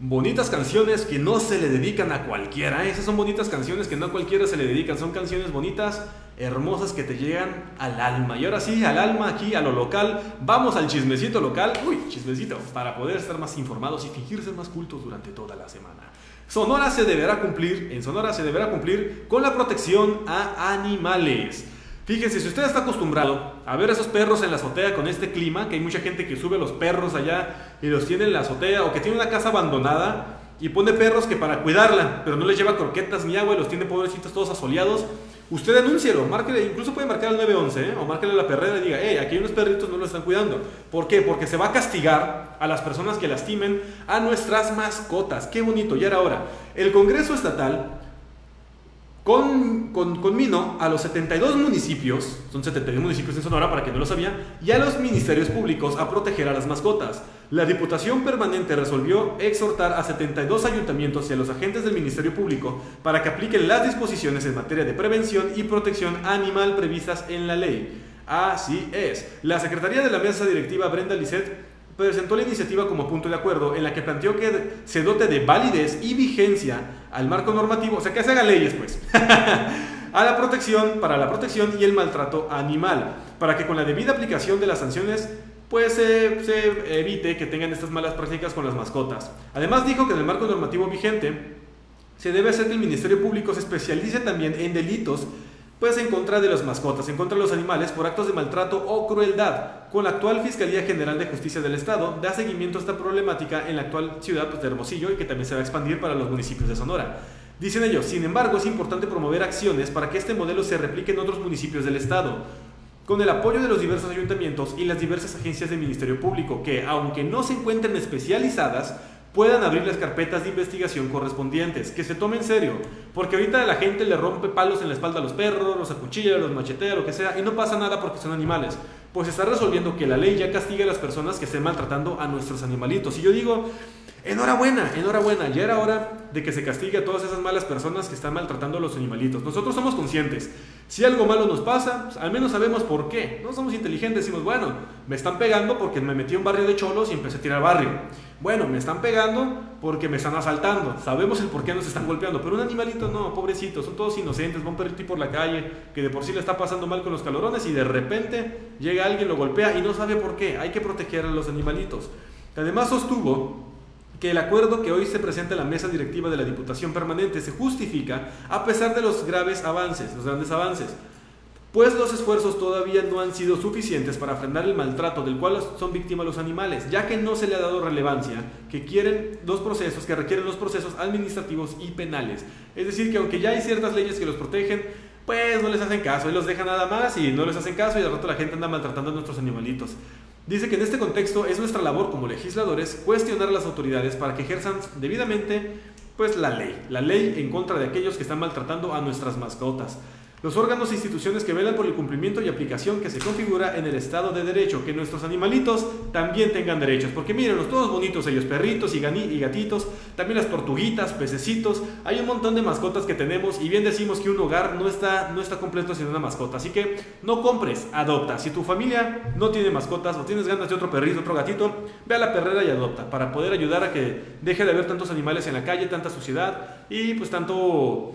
Bonitas canciones que no se le dedican a cualquiera. Esas son bonitas canciones que no a cualquiera se le dedican. Son canciones bonitas, hermosas que te llegan al alma. Y ahora sí, al alma aquí, a lo local. Vamos al chismecito local. Uy, chismecito. Para poder estar más informados y fingirse más cultos durante toda la semana. Sonora se deberá cumplir, en Sonora se deberá cumplir con la protección a animales. Fíjense, si usted está acostumbrado a ver a esos perros en la azotea con este clima, que hay mucha gente que sube los perros allá y los tiene en la azotea, o que tiene una casa abandonada y pone perros que para cuidarla, pero no les lleva croquetas ni agua y los tiene pobrecitos todos asoleados, usted denúncielo, márquele, incluso puede marcar al 911, ¿eh? o márquele a la perrera y diga, hey, aquí hay unos perritos, no los están cuidando. ¿Por qué? Porque se va a castigar a las personas que lastimen a nuestras mascotas. Qué bonito, ya era hora. El Congreso Estatal con, con, conmino a los 72 municipios, son 72 municipios en Sonora para que no lo sabía, y a los ministerios públicos a proteger a las mascotas. La Diputación Permanente resolvió exhortar a 72 ayuntamientos y a los agentes del Ministerio Público para que apliquen las disposiciones en materia de prevención y protección animal previstas en la ley. Así es. La Secretaría de la Mesa Directiva Brenda Lisset presentó la iniciativa como punto de acuerdo en la que planteó que se dote de validez y vigencia al marco normativo, o sea, que se hagan leyes, pues, a la protección, para la protección y el maltrato animal, para que con la debida aplicación de las sanciones, pues se evite que tengan estas malas prácticas con las mascotas. Además dijo que en el marco normativo vigente se debe hacer que el Ministerio Público se especialice también en delitos pues en contra de las mascotas, en contra de los animales por actos de maltrato o crueldad. Con la actual Fiscalía General de Justicia del Estado, da seguimiento a esta problemática en la actual ciudad pues, de Hermosillo y que también se va a expandir para los municipios de Sonora. Dicen ellos, sin embargo, es importante promover acciones para que este modelo se replique en otros municipios del Estado, con el apoyo de los diversos ayuntamientos y las diversas agencias del Ministerio Público, que, aunque no se encuentren especializadas, puedan abrir las carpetas de investigación correspondientes, que se tomen en serio, porque ahorita la gente le rompe palos en la espalda a los perros, los acuchilla, los machetea, lo que sea, y no pasa nada porque son animales. Pues está resolviendo que la ley ya castiga a las personas que estén maltratando a nuestros animalitos. Y yo digo, enhorabuena, enhorabuena, ya era hora de que se castigue a todas esas malas personas que están maltratando a los animalitos. Nosotros somos conscientes. Si algo malo nos pasa, pues, al menos sabemos por qué. No somos inteligentes, decimos, bueno, me están pegando porque me metí a un barrio de cholos y empecé a tirar barrio. Bueno, me están pegando porque me están asaltando. Sabemos el por qué nos están golpeando, pero un animalito no, pobrecito, son todos inocentes, va un perrito por la calle que de por sí le está pasando mal con los calorones y de repente llega alguien, lo golpea y no sabe por qué. Hay que proteger a los animalitos. Además sostuvo que el acuerdo que hoy se presenta en la mesa directiva de la Diputación Permanente se justifica a pesar de los graves avances, los grandes avances, pues los esfuerzos todavía no han sido suficientes para frenar el maltrato del cual son víctimas los animales, ya que no se le ha dado relevancia que quieren los procesos, que requieren los procesos administrativos y penales. Es decir, que aunque ya hay ciertas leyes que los protegen, pues no les hacen caso, y los dejan nada más y no les hacen caso y de rato la gente anda maltratando a nuestros animalitos. Dice que en este contexto es nuestra labor como legisladores cuestionar a las autoridades para que ejerzan debidamente pues la ley, la ley en contra de aquellos que están maltratando a nuestras mascotas los órganos e instituciones que velan por el cumplimiento y aplicación que se configura en el Estado de Derecho, que nuestros animalitos también tengan derechos, porque miren, los todos bonitos ellos, perritos y, gatitos, también las tortuguitas, pececitos, hay un montón de mascotas que tenemos y bien decimos que un hogar no está, no está completo sin una mascota, así que no compres, adopta. Si tu familia no tiene mascotas o tienes ganas de otro perrito, otro gatito, ve a la perrera y adopta, para poder ayudar a que deje de haber tantos animales en la calle, tanta suciedad y pues tanto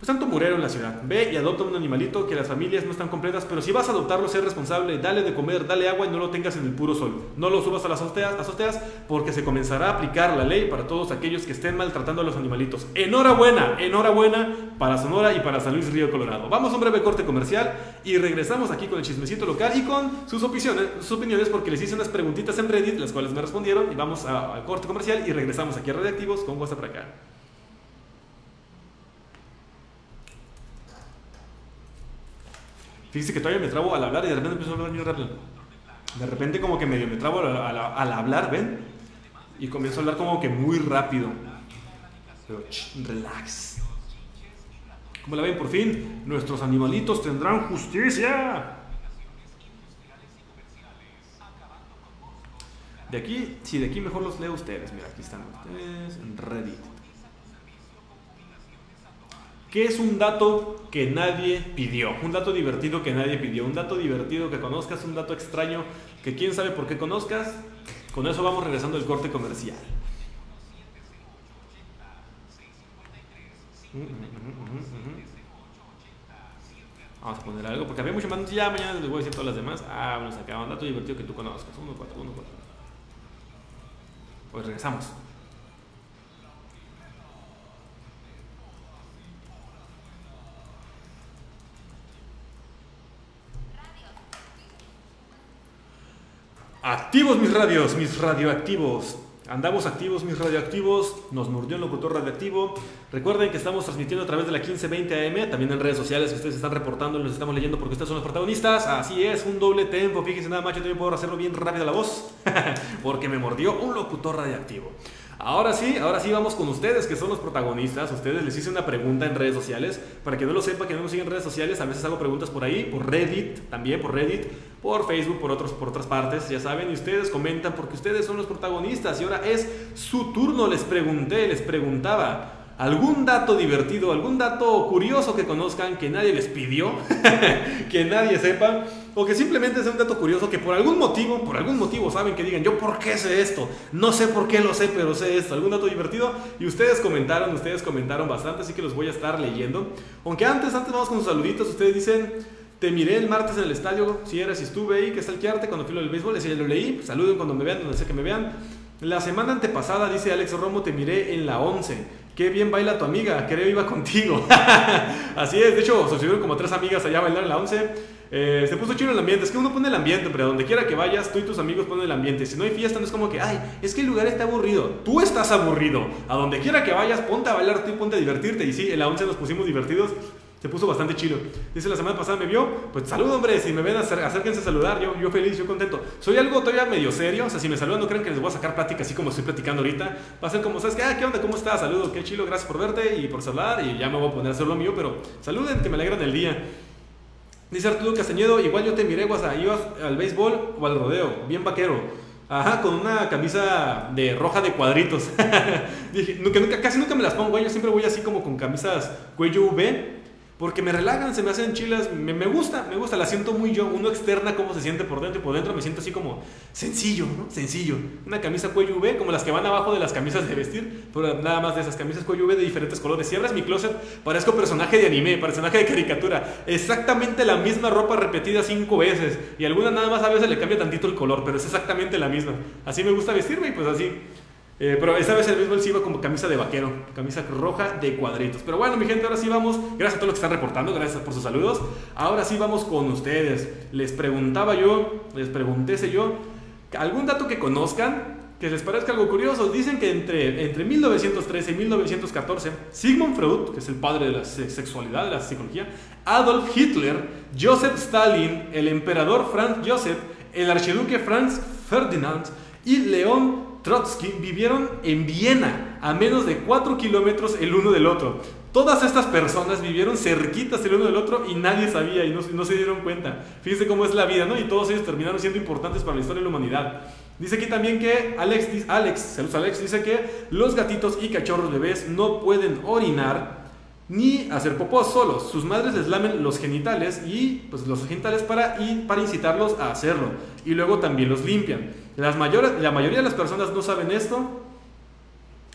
pues tanto murero en la ciudad. Ve y adopta un animalito que las familias no están completas, pero si vas a adoptarlo, sé responsable, dale de comer, dale agua y no lo tengas en el puro sol. No lo subas a las azoteas, azoteas porque se comenzará a aplicar la ley para todos aquellos que estén maltratando a los animalitos. Enhorabuena, enhorabuena para Sonora y para San Luis Río Colorado. Vamos a un breve corte comercial y regresamos aquí con el chismecito local y con sus opiniones, sus opiniones porque les hice unas preguntitas en Reddit, las cuales me respondieron y vamos al corte comercial y regresamos aquí a Radioactivos con WhatsApp para acá. Fíjese que todavía me trabo al hablar y de repente empiezo a hablar muy rápido. De repente como que medio me trabo al, hablar, ¿ven? Y comienzo a hablar como que muy rápido. Pero relax. ¿Cómo la ven? Por fin, nuestros animalitos tendrán justicia. De aquí, sí, de aquí mejor los leo ustedes. Mira, aquí están ustedes en Reddit. ¿Qué es un dato que nadie pidió? Un dato divertido que nadie pidió. Un dato divertido que conozcas, un dato extraño que quién sabe por qué conozcas. Con eso vamos regresando al corte comercial. Vamos a poner algo, porque había mucho más. Ya mañana les voy a decir todas las demás. Ah, bueno, se acaba un dato divertido que tú conozcas. 1, 4, 1, 4. Pues regresamos. Activos mis radios, mis radioactivos. Andamos activos mis radioactivos. Nos mordió el locutor radioactivo. Recuerden que estamos transmitiendo a través de la 1520 AM, también en redes sociales que ustedes están reportando, los estamos leyendo porque ustedes son los protagonistas. Así es, un doble tempo. Fíjense nada más, yo también puedo hacerlo bien rápido la voz, porque me mordió un locutor radioactivo. Ahora sí, ahora sí vamos con ustedes que son los protagonistas. Ustedes les hice una pregunta en redes sociales. Para que no lo sepa, que no nos siguen en redes sociales, a veces hago preguntas por ahí, por Reddit, también por Reddit, por Facebook, por, otros, por otras partes, ya saben. Y ustedes comentan porque ustedes son los protagonistas. Y ahora es su turno. Les pregunté, les preguntaba. ¿Algún dato divertido, algún dato curioso que conozcan que nadie les pidió, que nadie sepa, o que simplemente sea un dato curioso que por algún motivo, por algún motivo saben que digan, yo por qué sé esto, no sé por qué lo sé, pero sé esto, algún dato divertido, y ustedes comentaron, ustedes comentaron bastante, así que los voy a estar leyendo. Aunque antes, antes vamos con sus saluditos, ustedes dicen, te miré el martes en el estadio, si eras, si estuve ahí, que está el quearte cuando fui al béisbol, ese ya lo leí, saluden cuando me vean, donde sea que me vean. La semana antepasada, dice Alex Romo, te miré en la 11. Qué bien baila tu amiga, creo iba contigo. Así es, de hecho, se subieron como tres amigas allá a bailar en la 11. Eh, se puso chido el ambiente, es que uno pone el ambiente, pero donde quiera que vayas, tú y tus amigos ponen el ambiente. Si no hay fiesta, no es como que, ay, es que el lugar está aburrido. Tú estás aburrido. A donde quiera que vayas, ponte a bailar y ponte a divertirte. Y sí, en la 11 nos pusimos divertidos. Se puso bastante chido. Dice la semana pasada me vio, pues saludo hombre, si me ven acérquense a saludar, yo, yo feliz, yo contento. Soy algo todavía medio serio, o sea, si me saludan no crean que les voy a sacar plática así como estoy platicando ahorita. Va a ser como, ¿sabes qué? Ah, ¿qué onda? ¿Cómo estás? Saludo, qué chido, gracias por verte y por saludar y ya me voy a poner a hacer lo mío, pero saluden, que me alegran el día. Dice Arturo Castañedo, igual yo te miré, ibas al béisbol o al rodeo, bien vaquero. Ajá, con una camisa de roja de cuadritos. Dije, nunca, casi nunca me las pongo, yo siempre voy así como con camisas cuello V. Porque me relajan, se me hacen chilas, me, me gusta, me gusta, la siento muy yo, uno externa cómo se siente por dentro y por dentro me siento así como sencillo, ¿no? Sencillo. Una camisa cuello V, como las que van abajo de las camisas de vestir, pero nada más de esas camisas cuello V de diferentes colores. Si abres mi closet, parezco personaje de anime, personaje de caricatura. Exactamente la misma ropa repetida cinco veces. Y alguna nada más a veces le cambia tantito el color, pero es exactamente la misma. Así me gusta vestirme y pues así. Eh, pero esta vez el béisbol sí iba como camisa de vaquero, camisa roja de cuadritos. Pero bueno, mi gente, ahora sí vamos. Gracias a todos los que están reportando, gracias por sus saludos. Ahora sí vamos con ustedes. Les preguntaba yo, les pregunté yo, algún dato que conozcan, que les parezca algo curioso. Dicen que entre, entre 1913 y 1914, Sigmund Freud, que es el padre de la se- sexualidad, de la psicología, Adolf Hitler, Joseph Stalin, el emperador Franz Joseph, el archiduque Franz Ferdinand y León Trotsky vivieron en Viena, a menos de 4 kilómetros el uno del otro. Todas estas personas vivieron cerquitas el uno del otro y nadie sabía y no, se dieron cuenta. Fíjense cómo es la vida, ¿no? Y todos ellos terminaron siendo importantes para la historia de la humanidad. Dice aquí también que Alex, Alex, saludos Alex, dice que los gatitos y cachorros bebés no pueden orinar ni hacer popó solos. Sus madres les lamen los genitales y pues los genitales para, para incitarlos a hacerlo. Y luego también los limpian. Las mayores, la mayoría de las personas no saben esto.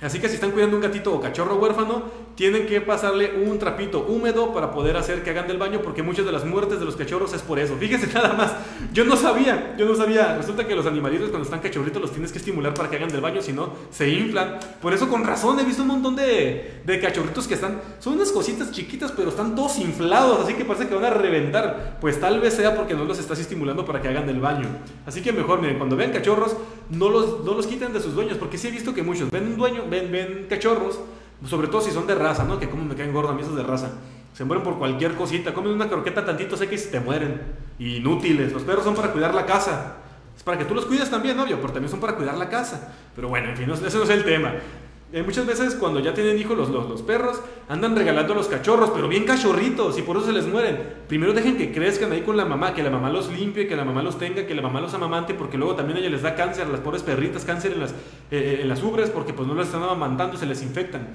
Así que si están cuidando un gatito o cachorro huérfano, tienen que pasarle un trapito húmedo para poder hacer que hagan del baño, porque muchas de las muertes de los cachorros es por eso. Fíjense nada más, yo no sabía, yo no sabía. Resulta que los animalitos cuando están cachorritos los tienes que estimular para que hagan del baño, si no, se inflan. Por eso con razón he visto un montón de, de cachorritos que están, son unas cositas chiquitas, pero están todos inflados, así que parece que van a reventar. Pues tal vez sea porque no los estás estimulando para que hagan del baño. Así que mejor, miren, cuando vean cachorros, no los, no los quiten de sus dueños, porque sí he visto que muchos ven un dueño, ven, ven cachorros, sobre todo si son de raza, ¿no? Que como me caen gordos a mí esos de raza. Se mueren por cualquier cosita, comen una croqueta tantito seca y se te mueren. Inútiles. Los perros son para cuidar la casa. Es para que tú los cuides también, obvio, pero también son para cuidar la casa. Pero bueno, en fin, ese no es el tema. Eh, muchas veces cuando ya tienen hijos los, los, los perros, andan regalando a los cachorros, pero bien cachorritos, y por eso se les mueren. Primero dejen que crezcan ahí con la mamá, que la mamá los limpie, que la mamá los tenga, que la mamá los amamante, porque luego también a ella les da cáncer, las pobres perritas, cáncer en las, eh, en las ubres, porque pues no las están amamantando, se les infectan.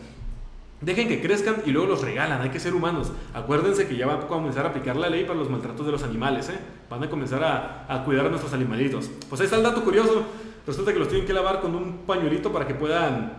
Dejen que crezcan y luego los regalan, hay que ser humanos. Acuérdense que ya va a comenzar a aplicar la ley para los maltratos de los animales, ¿eh? Van a comenzar a, a cuidar a nuestros animalitos. Pues ahí está el dato curioso. Resulta que los tienen que lavar con un pañuelito para que puedan,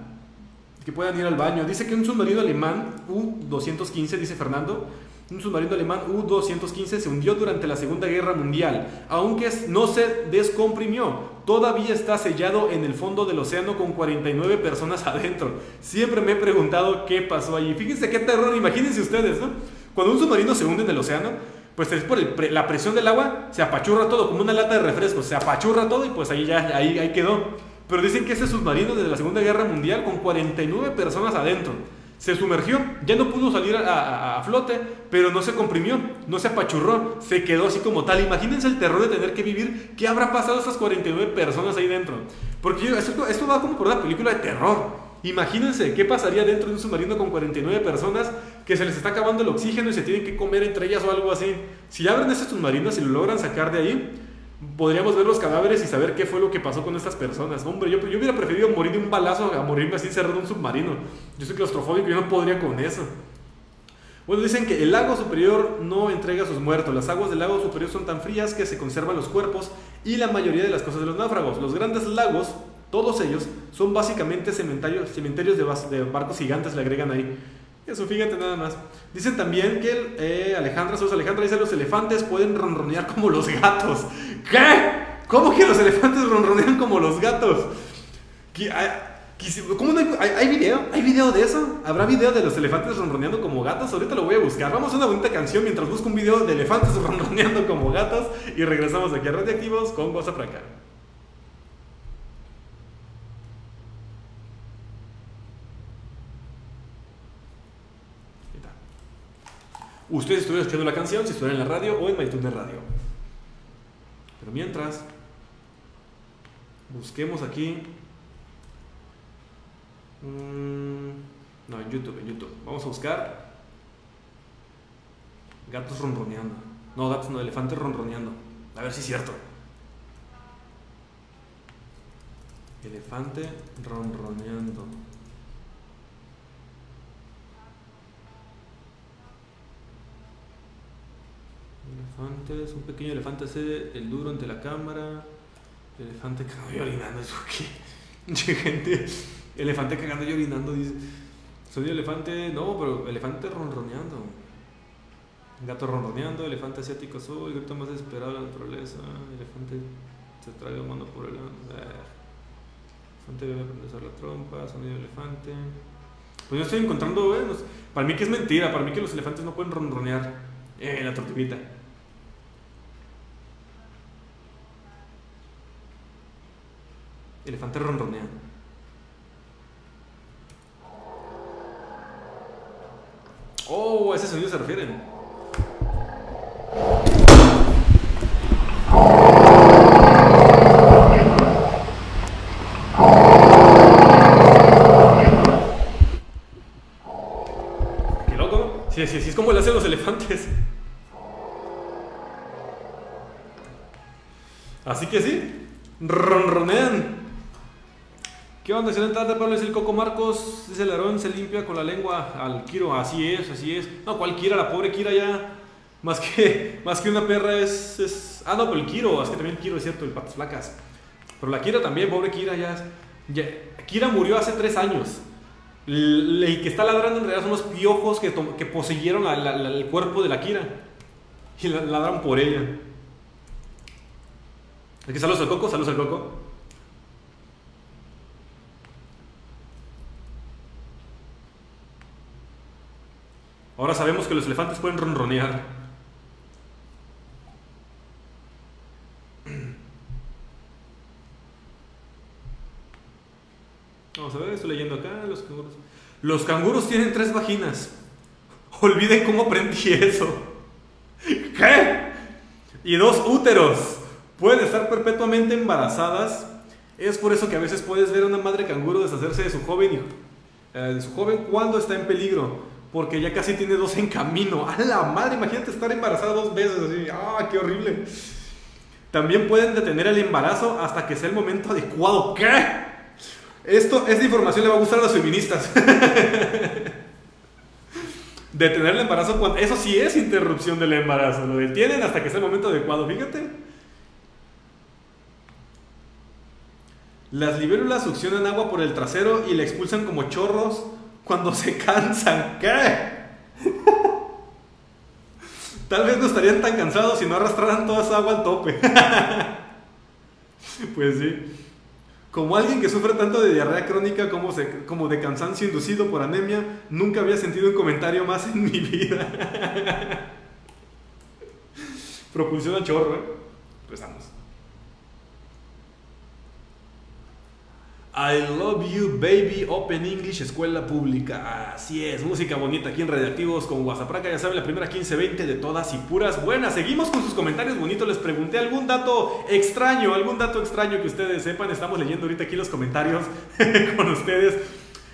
que puedan ir al baño. Dice que un submarino alemán U-215, dice Fernando, un submarino alemán U-215 se hundió durante la Segunda Guerra Mundial, aunque no se descomprimió. Todavía está sellado en el fondo del océano con 49 personas adentro. Siempre me he preguntado qué pasó allí. Fíjense qué terror, imagínense ustedes, ¿no? Cuando un submarino se hunde en el océano, pues es por la presión del agua, se apachurra todo, como una lata de refrescos, se apachurra todo y pues ahí ya, ahí, ahí quedó. Pero dicen que ese submarino desde la Segunda Guerra Mundial con 49 personas adentro se sumergió, ya no pudo salir a, a- a flote, pero no se comprimió, no se apachurró, se quedó así como tal. Imagínense el terror de tener que vivir, ¿qué habrá pasado a esas 49 personas ahí dentro? Porque esto va como por una película de terror. Imagínense qué pasaría dentro de un submarino con 49 personas que se les está acabando el oxígeno y se tienen que comer entre ellas o algo así. Si abren ese submarino, si lo logran sacar de ahí, podríamos ver los cadáveres y saber qué fue lo que pasó con estas personas. Hombre, yo, yo hubiera preferido morir de un balazo a morirme así encerrado en un submarino. Yo soy claustrofóbico, yo no podría con eso. Bueno, dicen que el lago superior no entrega a sus muertos. Las aguas del lago superior son tan frías que se conservan los cuerpos y la mayoría de las cosas de los náufragos. Los grandes lagos, todos ellos, son básicamente cementerios, cementerios de, de barcos gigantes, le agregan ahí. Eso, fíjate nada más. Dicen también que eh, Alejandra, Sosa Alejandra dice los elefantes pueden ronronear como los gatos. ¿Qué? ¿Cómo que los elefantes ronronean como los gatos? ¿Qué- hay- quisi- ¿Cómo no hay, hay, video? ¿Hay video de eso? ¿Habrá video de los elefantes ronroneando como gatos? Ahorita lo voy a buscar. Vamos a una bonita canción mientras busco un video de elefantes ronroneando como gatos y regresamos aquí a Radioactivos con Goza para acá. Ahí está. Ustedes estuvieron escuchando la canción si estuvieron en la radio o en MyTuner Radio. Pero mientras, busquemos aquí. Mm, no, en YouTube, en YouTube. Vamos a buscar gatos ronroneando. No, gatos no, elefantes ronroneando. A ver si es cierto. Elefante ronroneando. Elefantes, un pequeño elefante hace el duro ante la cámara. Elefante cagando y orinando, ¿eso qué? Gente. Elefante cagando y orinando, dice. Soy elefante, no, pero elefante ronroneando. Gato ronroneando, elefante asiático azul, grito más desesperado de la naturaleza. Elefante se traga mano por el. eh. Elefante bebe aprender a usar la trompa, sonido elefante. Pues yo estoy encontrando, eh, para mí que es mentira, para mí que los elefantes no pueden ronronear. Eh, la tortuguita. Elefante ronroneando. Oh, a ese sonido se refieren. Qué loco. Sí, sí, sí, es como le hacen los elefantes. Excelente Pablo. Es el Coco Marcos. Dice el Aarón, se limpia con la lengua al Kiro. Así es, así es. No, ¿cuál Kira? La pobre Kira ya. Más que, más que una perra es, es- Ah, no, pero el Kiro. Es que también el Kiro es cierto, el patas flacas. Pero la Kira también, pobre Kira ya. ya Kira murió hace tres años. El, que está ladrando en realidad son los piojos que, que poseyeron el cuerpo de la Kira. Y la- ladran por ella. Aquí saludos al Coco, saludos al Coco. Ahora sabemos que los elefantes pueden ronronear. Vamos a ver, estoy leyendo acá los canguros. Los canguros tienen tres vaginas. Olviden cómo aprendí eso. ¿Qué? Y dos úteros. pueden estar perpetuamente embarazadas. Es por eso que a veces puedes ver a una madre canguro deshacerse de su joven, hijo, eh, de su joven cuando está en peligro. Porque ya casi tiene dos en camino. ¡A la madre! Imagínate estar embarazada dos veces así. ¡Ah, qué horrible! También pueden detener el embarazo hasta que sea el momento adecuado. ¿Qué? Esto, esta información le va a gustar a las feministas. detener el embarazo cuando... Eso sí es interrupción del embarazo. Lo detienen hasta que sea el momento adecuado. Fíjate. Las libélulas succionan agua por el trasero y la expulsan como chorros cuando se cansan. ¿Qué? Tal vez no estarían tan cansados si no arrastraran toda esa agua al tope. pues sí. Como alguien que sufre tanto de diarrea crónica como, como de cansancio inducido por anemia, nunca había sentido un comentario más en mi vida. Propulsión a chorro, ¿eh? Empezamos. I love you, baby. Open English, escuela pública. Así es, música bonita aquí en Radioactivos con Guasapraca. Ya saben, la primera 15-20 de todas y puras buenas. Seguimos con sus comentarios bonitos. Les pregunté algún dato extraño, algún dato extraño que ustedes sepan. Estamos leyendo ahorita aquí los comentarios con ustedes.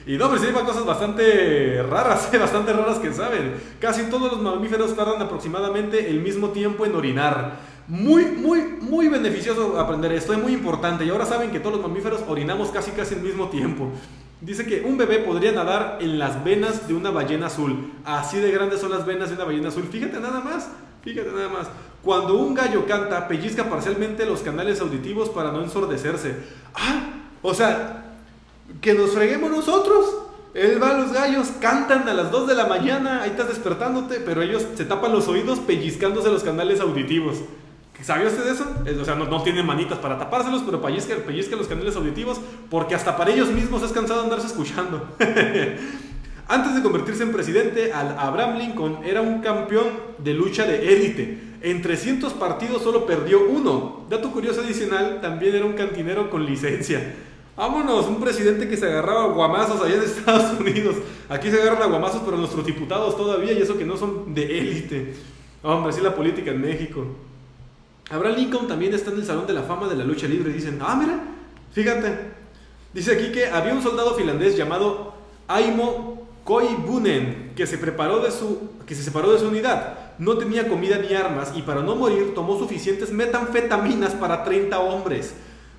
Y no, pero sí cosas bastante raras, bastante raras que saben. Casi todos los mamíferos tardan aproximadamente el mismo tiempo en orinar. Muy, muy, muy beneficioso aprender esto, es muy importante. Y ahora saben que todos los mamíferos orinamos casi casi al mismo tiempo. Dice que un bebé podría nadar en las venas de una ballena azul. Así de grandes son las venas de una ballena azul. Fíjate nada más, fíjate nada más. Cuando un gallo canta, pellizca parcialmente los canales auditivos para no ensordecerse. Ah, o sea, que nos freguemos nosotros. Él va a los gallos, cantan a las 2 de la mañana, ahí estás despertándote, pero ellos se tapan los oídos pellizcándose los canales auditivos. ¿Sabía usted eso? Es- O sea, no, no tienen manitas para tapárselos, pero pellizcan, pellizcan los canales auditivos porque hasta para ellos mismos es cansado andarse escuchando. Antes de convertirse en presidente, Abraham Lincoln era un campeón de lucha de élite. En 300 partidos solo perdió uno. Dato curioso adicional, también era un cantinero con licencia. Vámonos, un presidente que se agarraba guamazos allá en Estados Unidos. Aquí se agarran a guamazos, pero nuestros diputados todavía, y eso que no son de élite. Hombre, así la política en México. Abraham Lincoln también está en el Salón de la Fama de la Lucha Libre. Dicen, ah, mira, fíjate. Dice aquí que había un soldado finlandés llamado Aimo Koivunen que se, preparó de su, que se separó de su unidad. No tenía comida ni armas y para no morir tomó suficientes metanfetaminas para 30 hombres.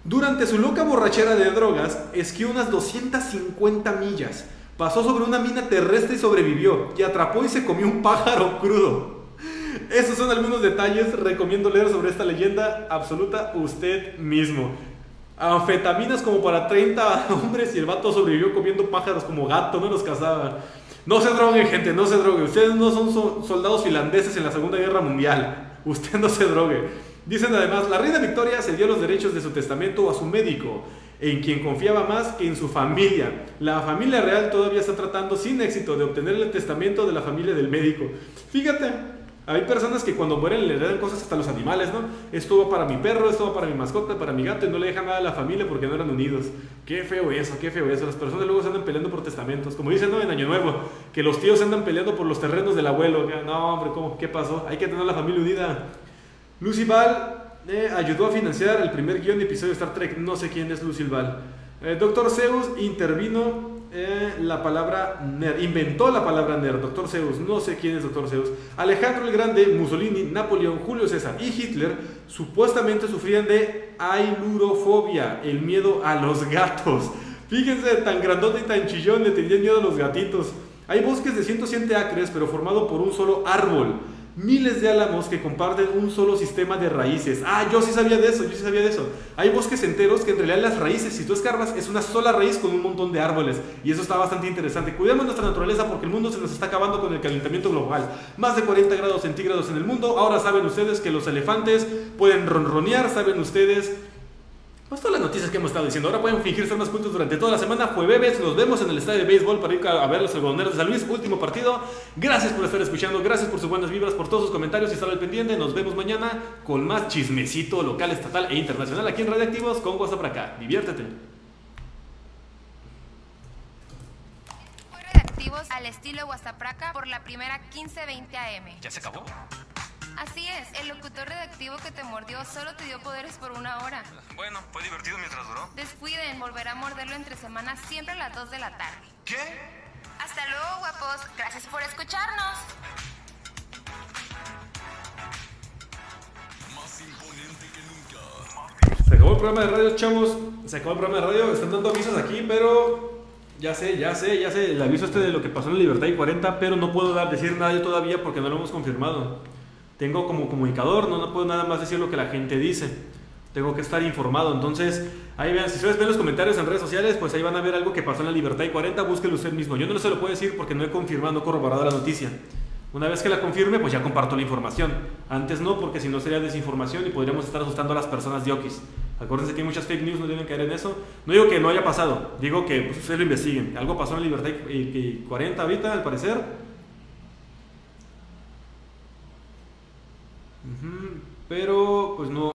Durante su loca borrachera de drogas, esquió unas 250 millas. Pasó sobre una mina terrestre y sobrevivió. Y atrapó y se comió un pájaro crudo. Esos son algunos detalles. Recomiendo leer sobre esta leyenda absoluta usted mismo. Anfetaminas como para 30 hombres y el vato sobrevivió comiendo pájaros como gato, no los cazaba. No se droguen, gente, no se droguen. Ustedes no son so- soldados finlandeses en la Segunda Guerra Mundial. Usted no se drogue. Dicen además, la reina Victoria cedió los derechos de su testamento a su médico, en quien confiaba más que en su familia. La familia real todavía está tratando sin éxito de obtener el testamento de la familia del médico. Fíjate, hay personas que cuando mueren le dan cosas hasta los animales, ¿no? Esto va para mi perro, esto va para mi mascota, para mi gato y no le dejan nada a la familia porque no eran unidos. Qué feo eso, qué feo eso. Las personas luego se andan peleando por testamentos. Como dicen, ¿no? En Año Nuevo, que los tíos se andan peleando por los terrenos del abuelo. No, hombre, ¿cómo? ¿Qué pasó? Hay que tener la familia unida. Lucy Ball eh, ayudó a financiar el primer guion de episodio de Star Trek. No sé quién es Lucy Ball. Eh, Doctor Zeus intervino eh, la palabra nerd, inventó la palabra nerd. Doctor Zeus, no sé quién es Doctor Zeus. Alejandro el Grande, Mussolini, Napoleón, Julio César y Hitler supuestamente sufrían de ailurofobia, el miedo a los gatos. Fíjense, tan grandote y tan chillón, le tenían miedo a los gatitos. Hay bosques de 107 acres, pero formado por un solo árbol. Miles de álamos que comparten un solo sistema de raíces. Ah, yo sí sabía de eso, yo sí sabía de eso. Hay bosques enteros que en realidad las raíces, si tú escarbas, es una sola raíz con un montón de árboles. Y eso está bastante interesante. Cuidemos nuestra naturaleza porque el mundo se nos está acabando con el calentamiento global. Más de 40 grados centígrados en el mundo. Ahora saben ustedes que los elefantes pueden ronronear, saben ustedes pues todas las noticias que hemos estado diciendo. Ahora pueden fingir ser más cultos durante toda la semana. Jueves nos vemos en el estadio de béisbol para ir a ver los algodoneros de San Luis. Último partido. Gracias por estar escuchando. Gracias por sus buenas vibras, por todos sus comentarios y estar al pendiente. Nos vemos mañana con más chismecito local, estatal e internacional aquí en Radioactivos con WhatsApp para acá. Diviértete. Hoy redactivos al estilo Guasapraca por la primera 1520 AM. ¿Ya se acabó? Así es, el locutor redactivo que te mordió solo te dio poderes por una hora. Bueno, fue divertido mientras duró. Descuiden, volverá a morderlo entre semanas siempre a las 2 de la tarde. ¿Qué? Hasta luego, guapos. Gracias por escucharnos. Se acabó el programa de radio, chavos. Se acabó el programa de radio. Están dando avisos aquí, pero ya sé, ya sé, ya sé. El aviso este de lo que pasó en la Libertad y 40, pero no puedo dar, decir nada yo todavía porque no lo hemos confirmado. Tengo como comunicador, no, no puedo nada más decir lo que la gente dice. Tengo que estar informado. Entonces, ahí vean, si ustedes ven los comentarios en redes sociales, pues ahí van a ver algo que pasó en la Libertad y 40. Búsquelo usted mismo. Yo no se lo puedo decir porque no he confirmado, no he corroborado la noticia. Una vez que la confirme, pues ya comparto la información. Antes no, porque si no sería desinformación y podríamos estar asustando a las personas de Okis. Acuérdense que hay muchas fake news, no deben caer en eso. No digo que no haya pasado, digo que pues, ustedes lo investiguen. Algo pasó en Libertad y, y 40 ahorita, al parecer. Pero, pues no.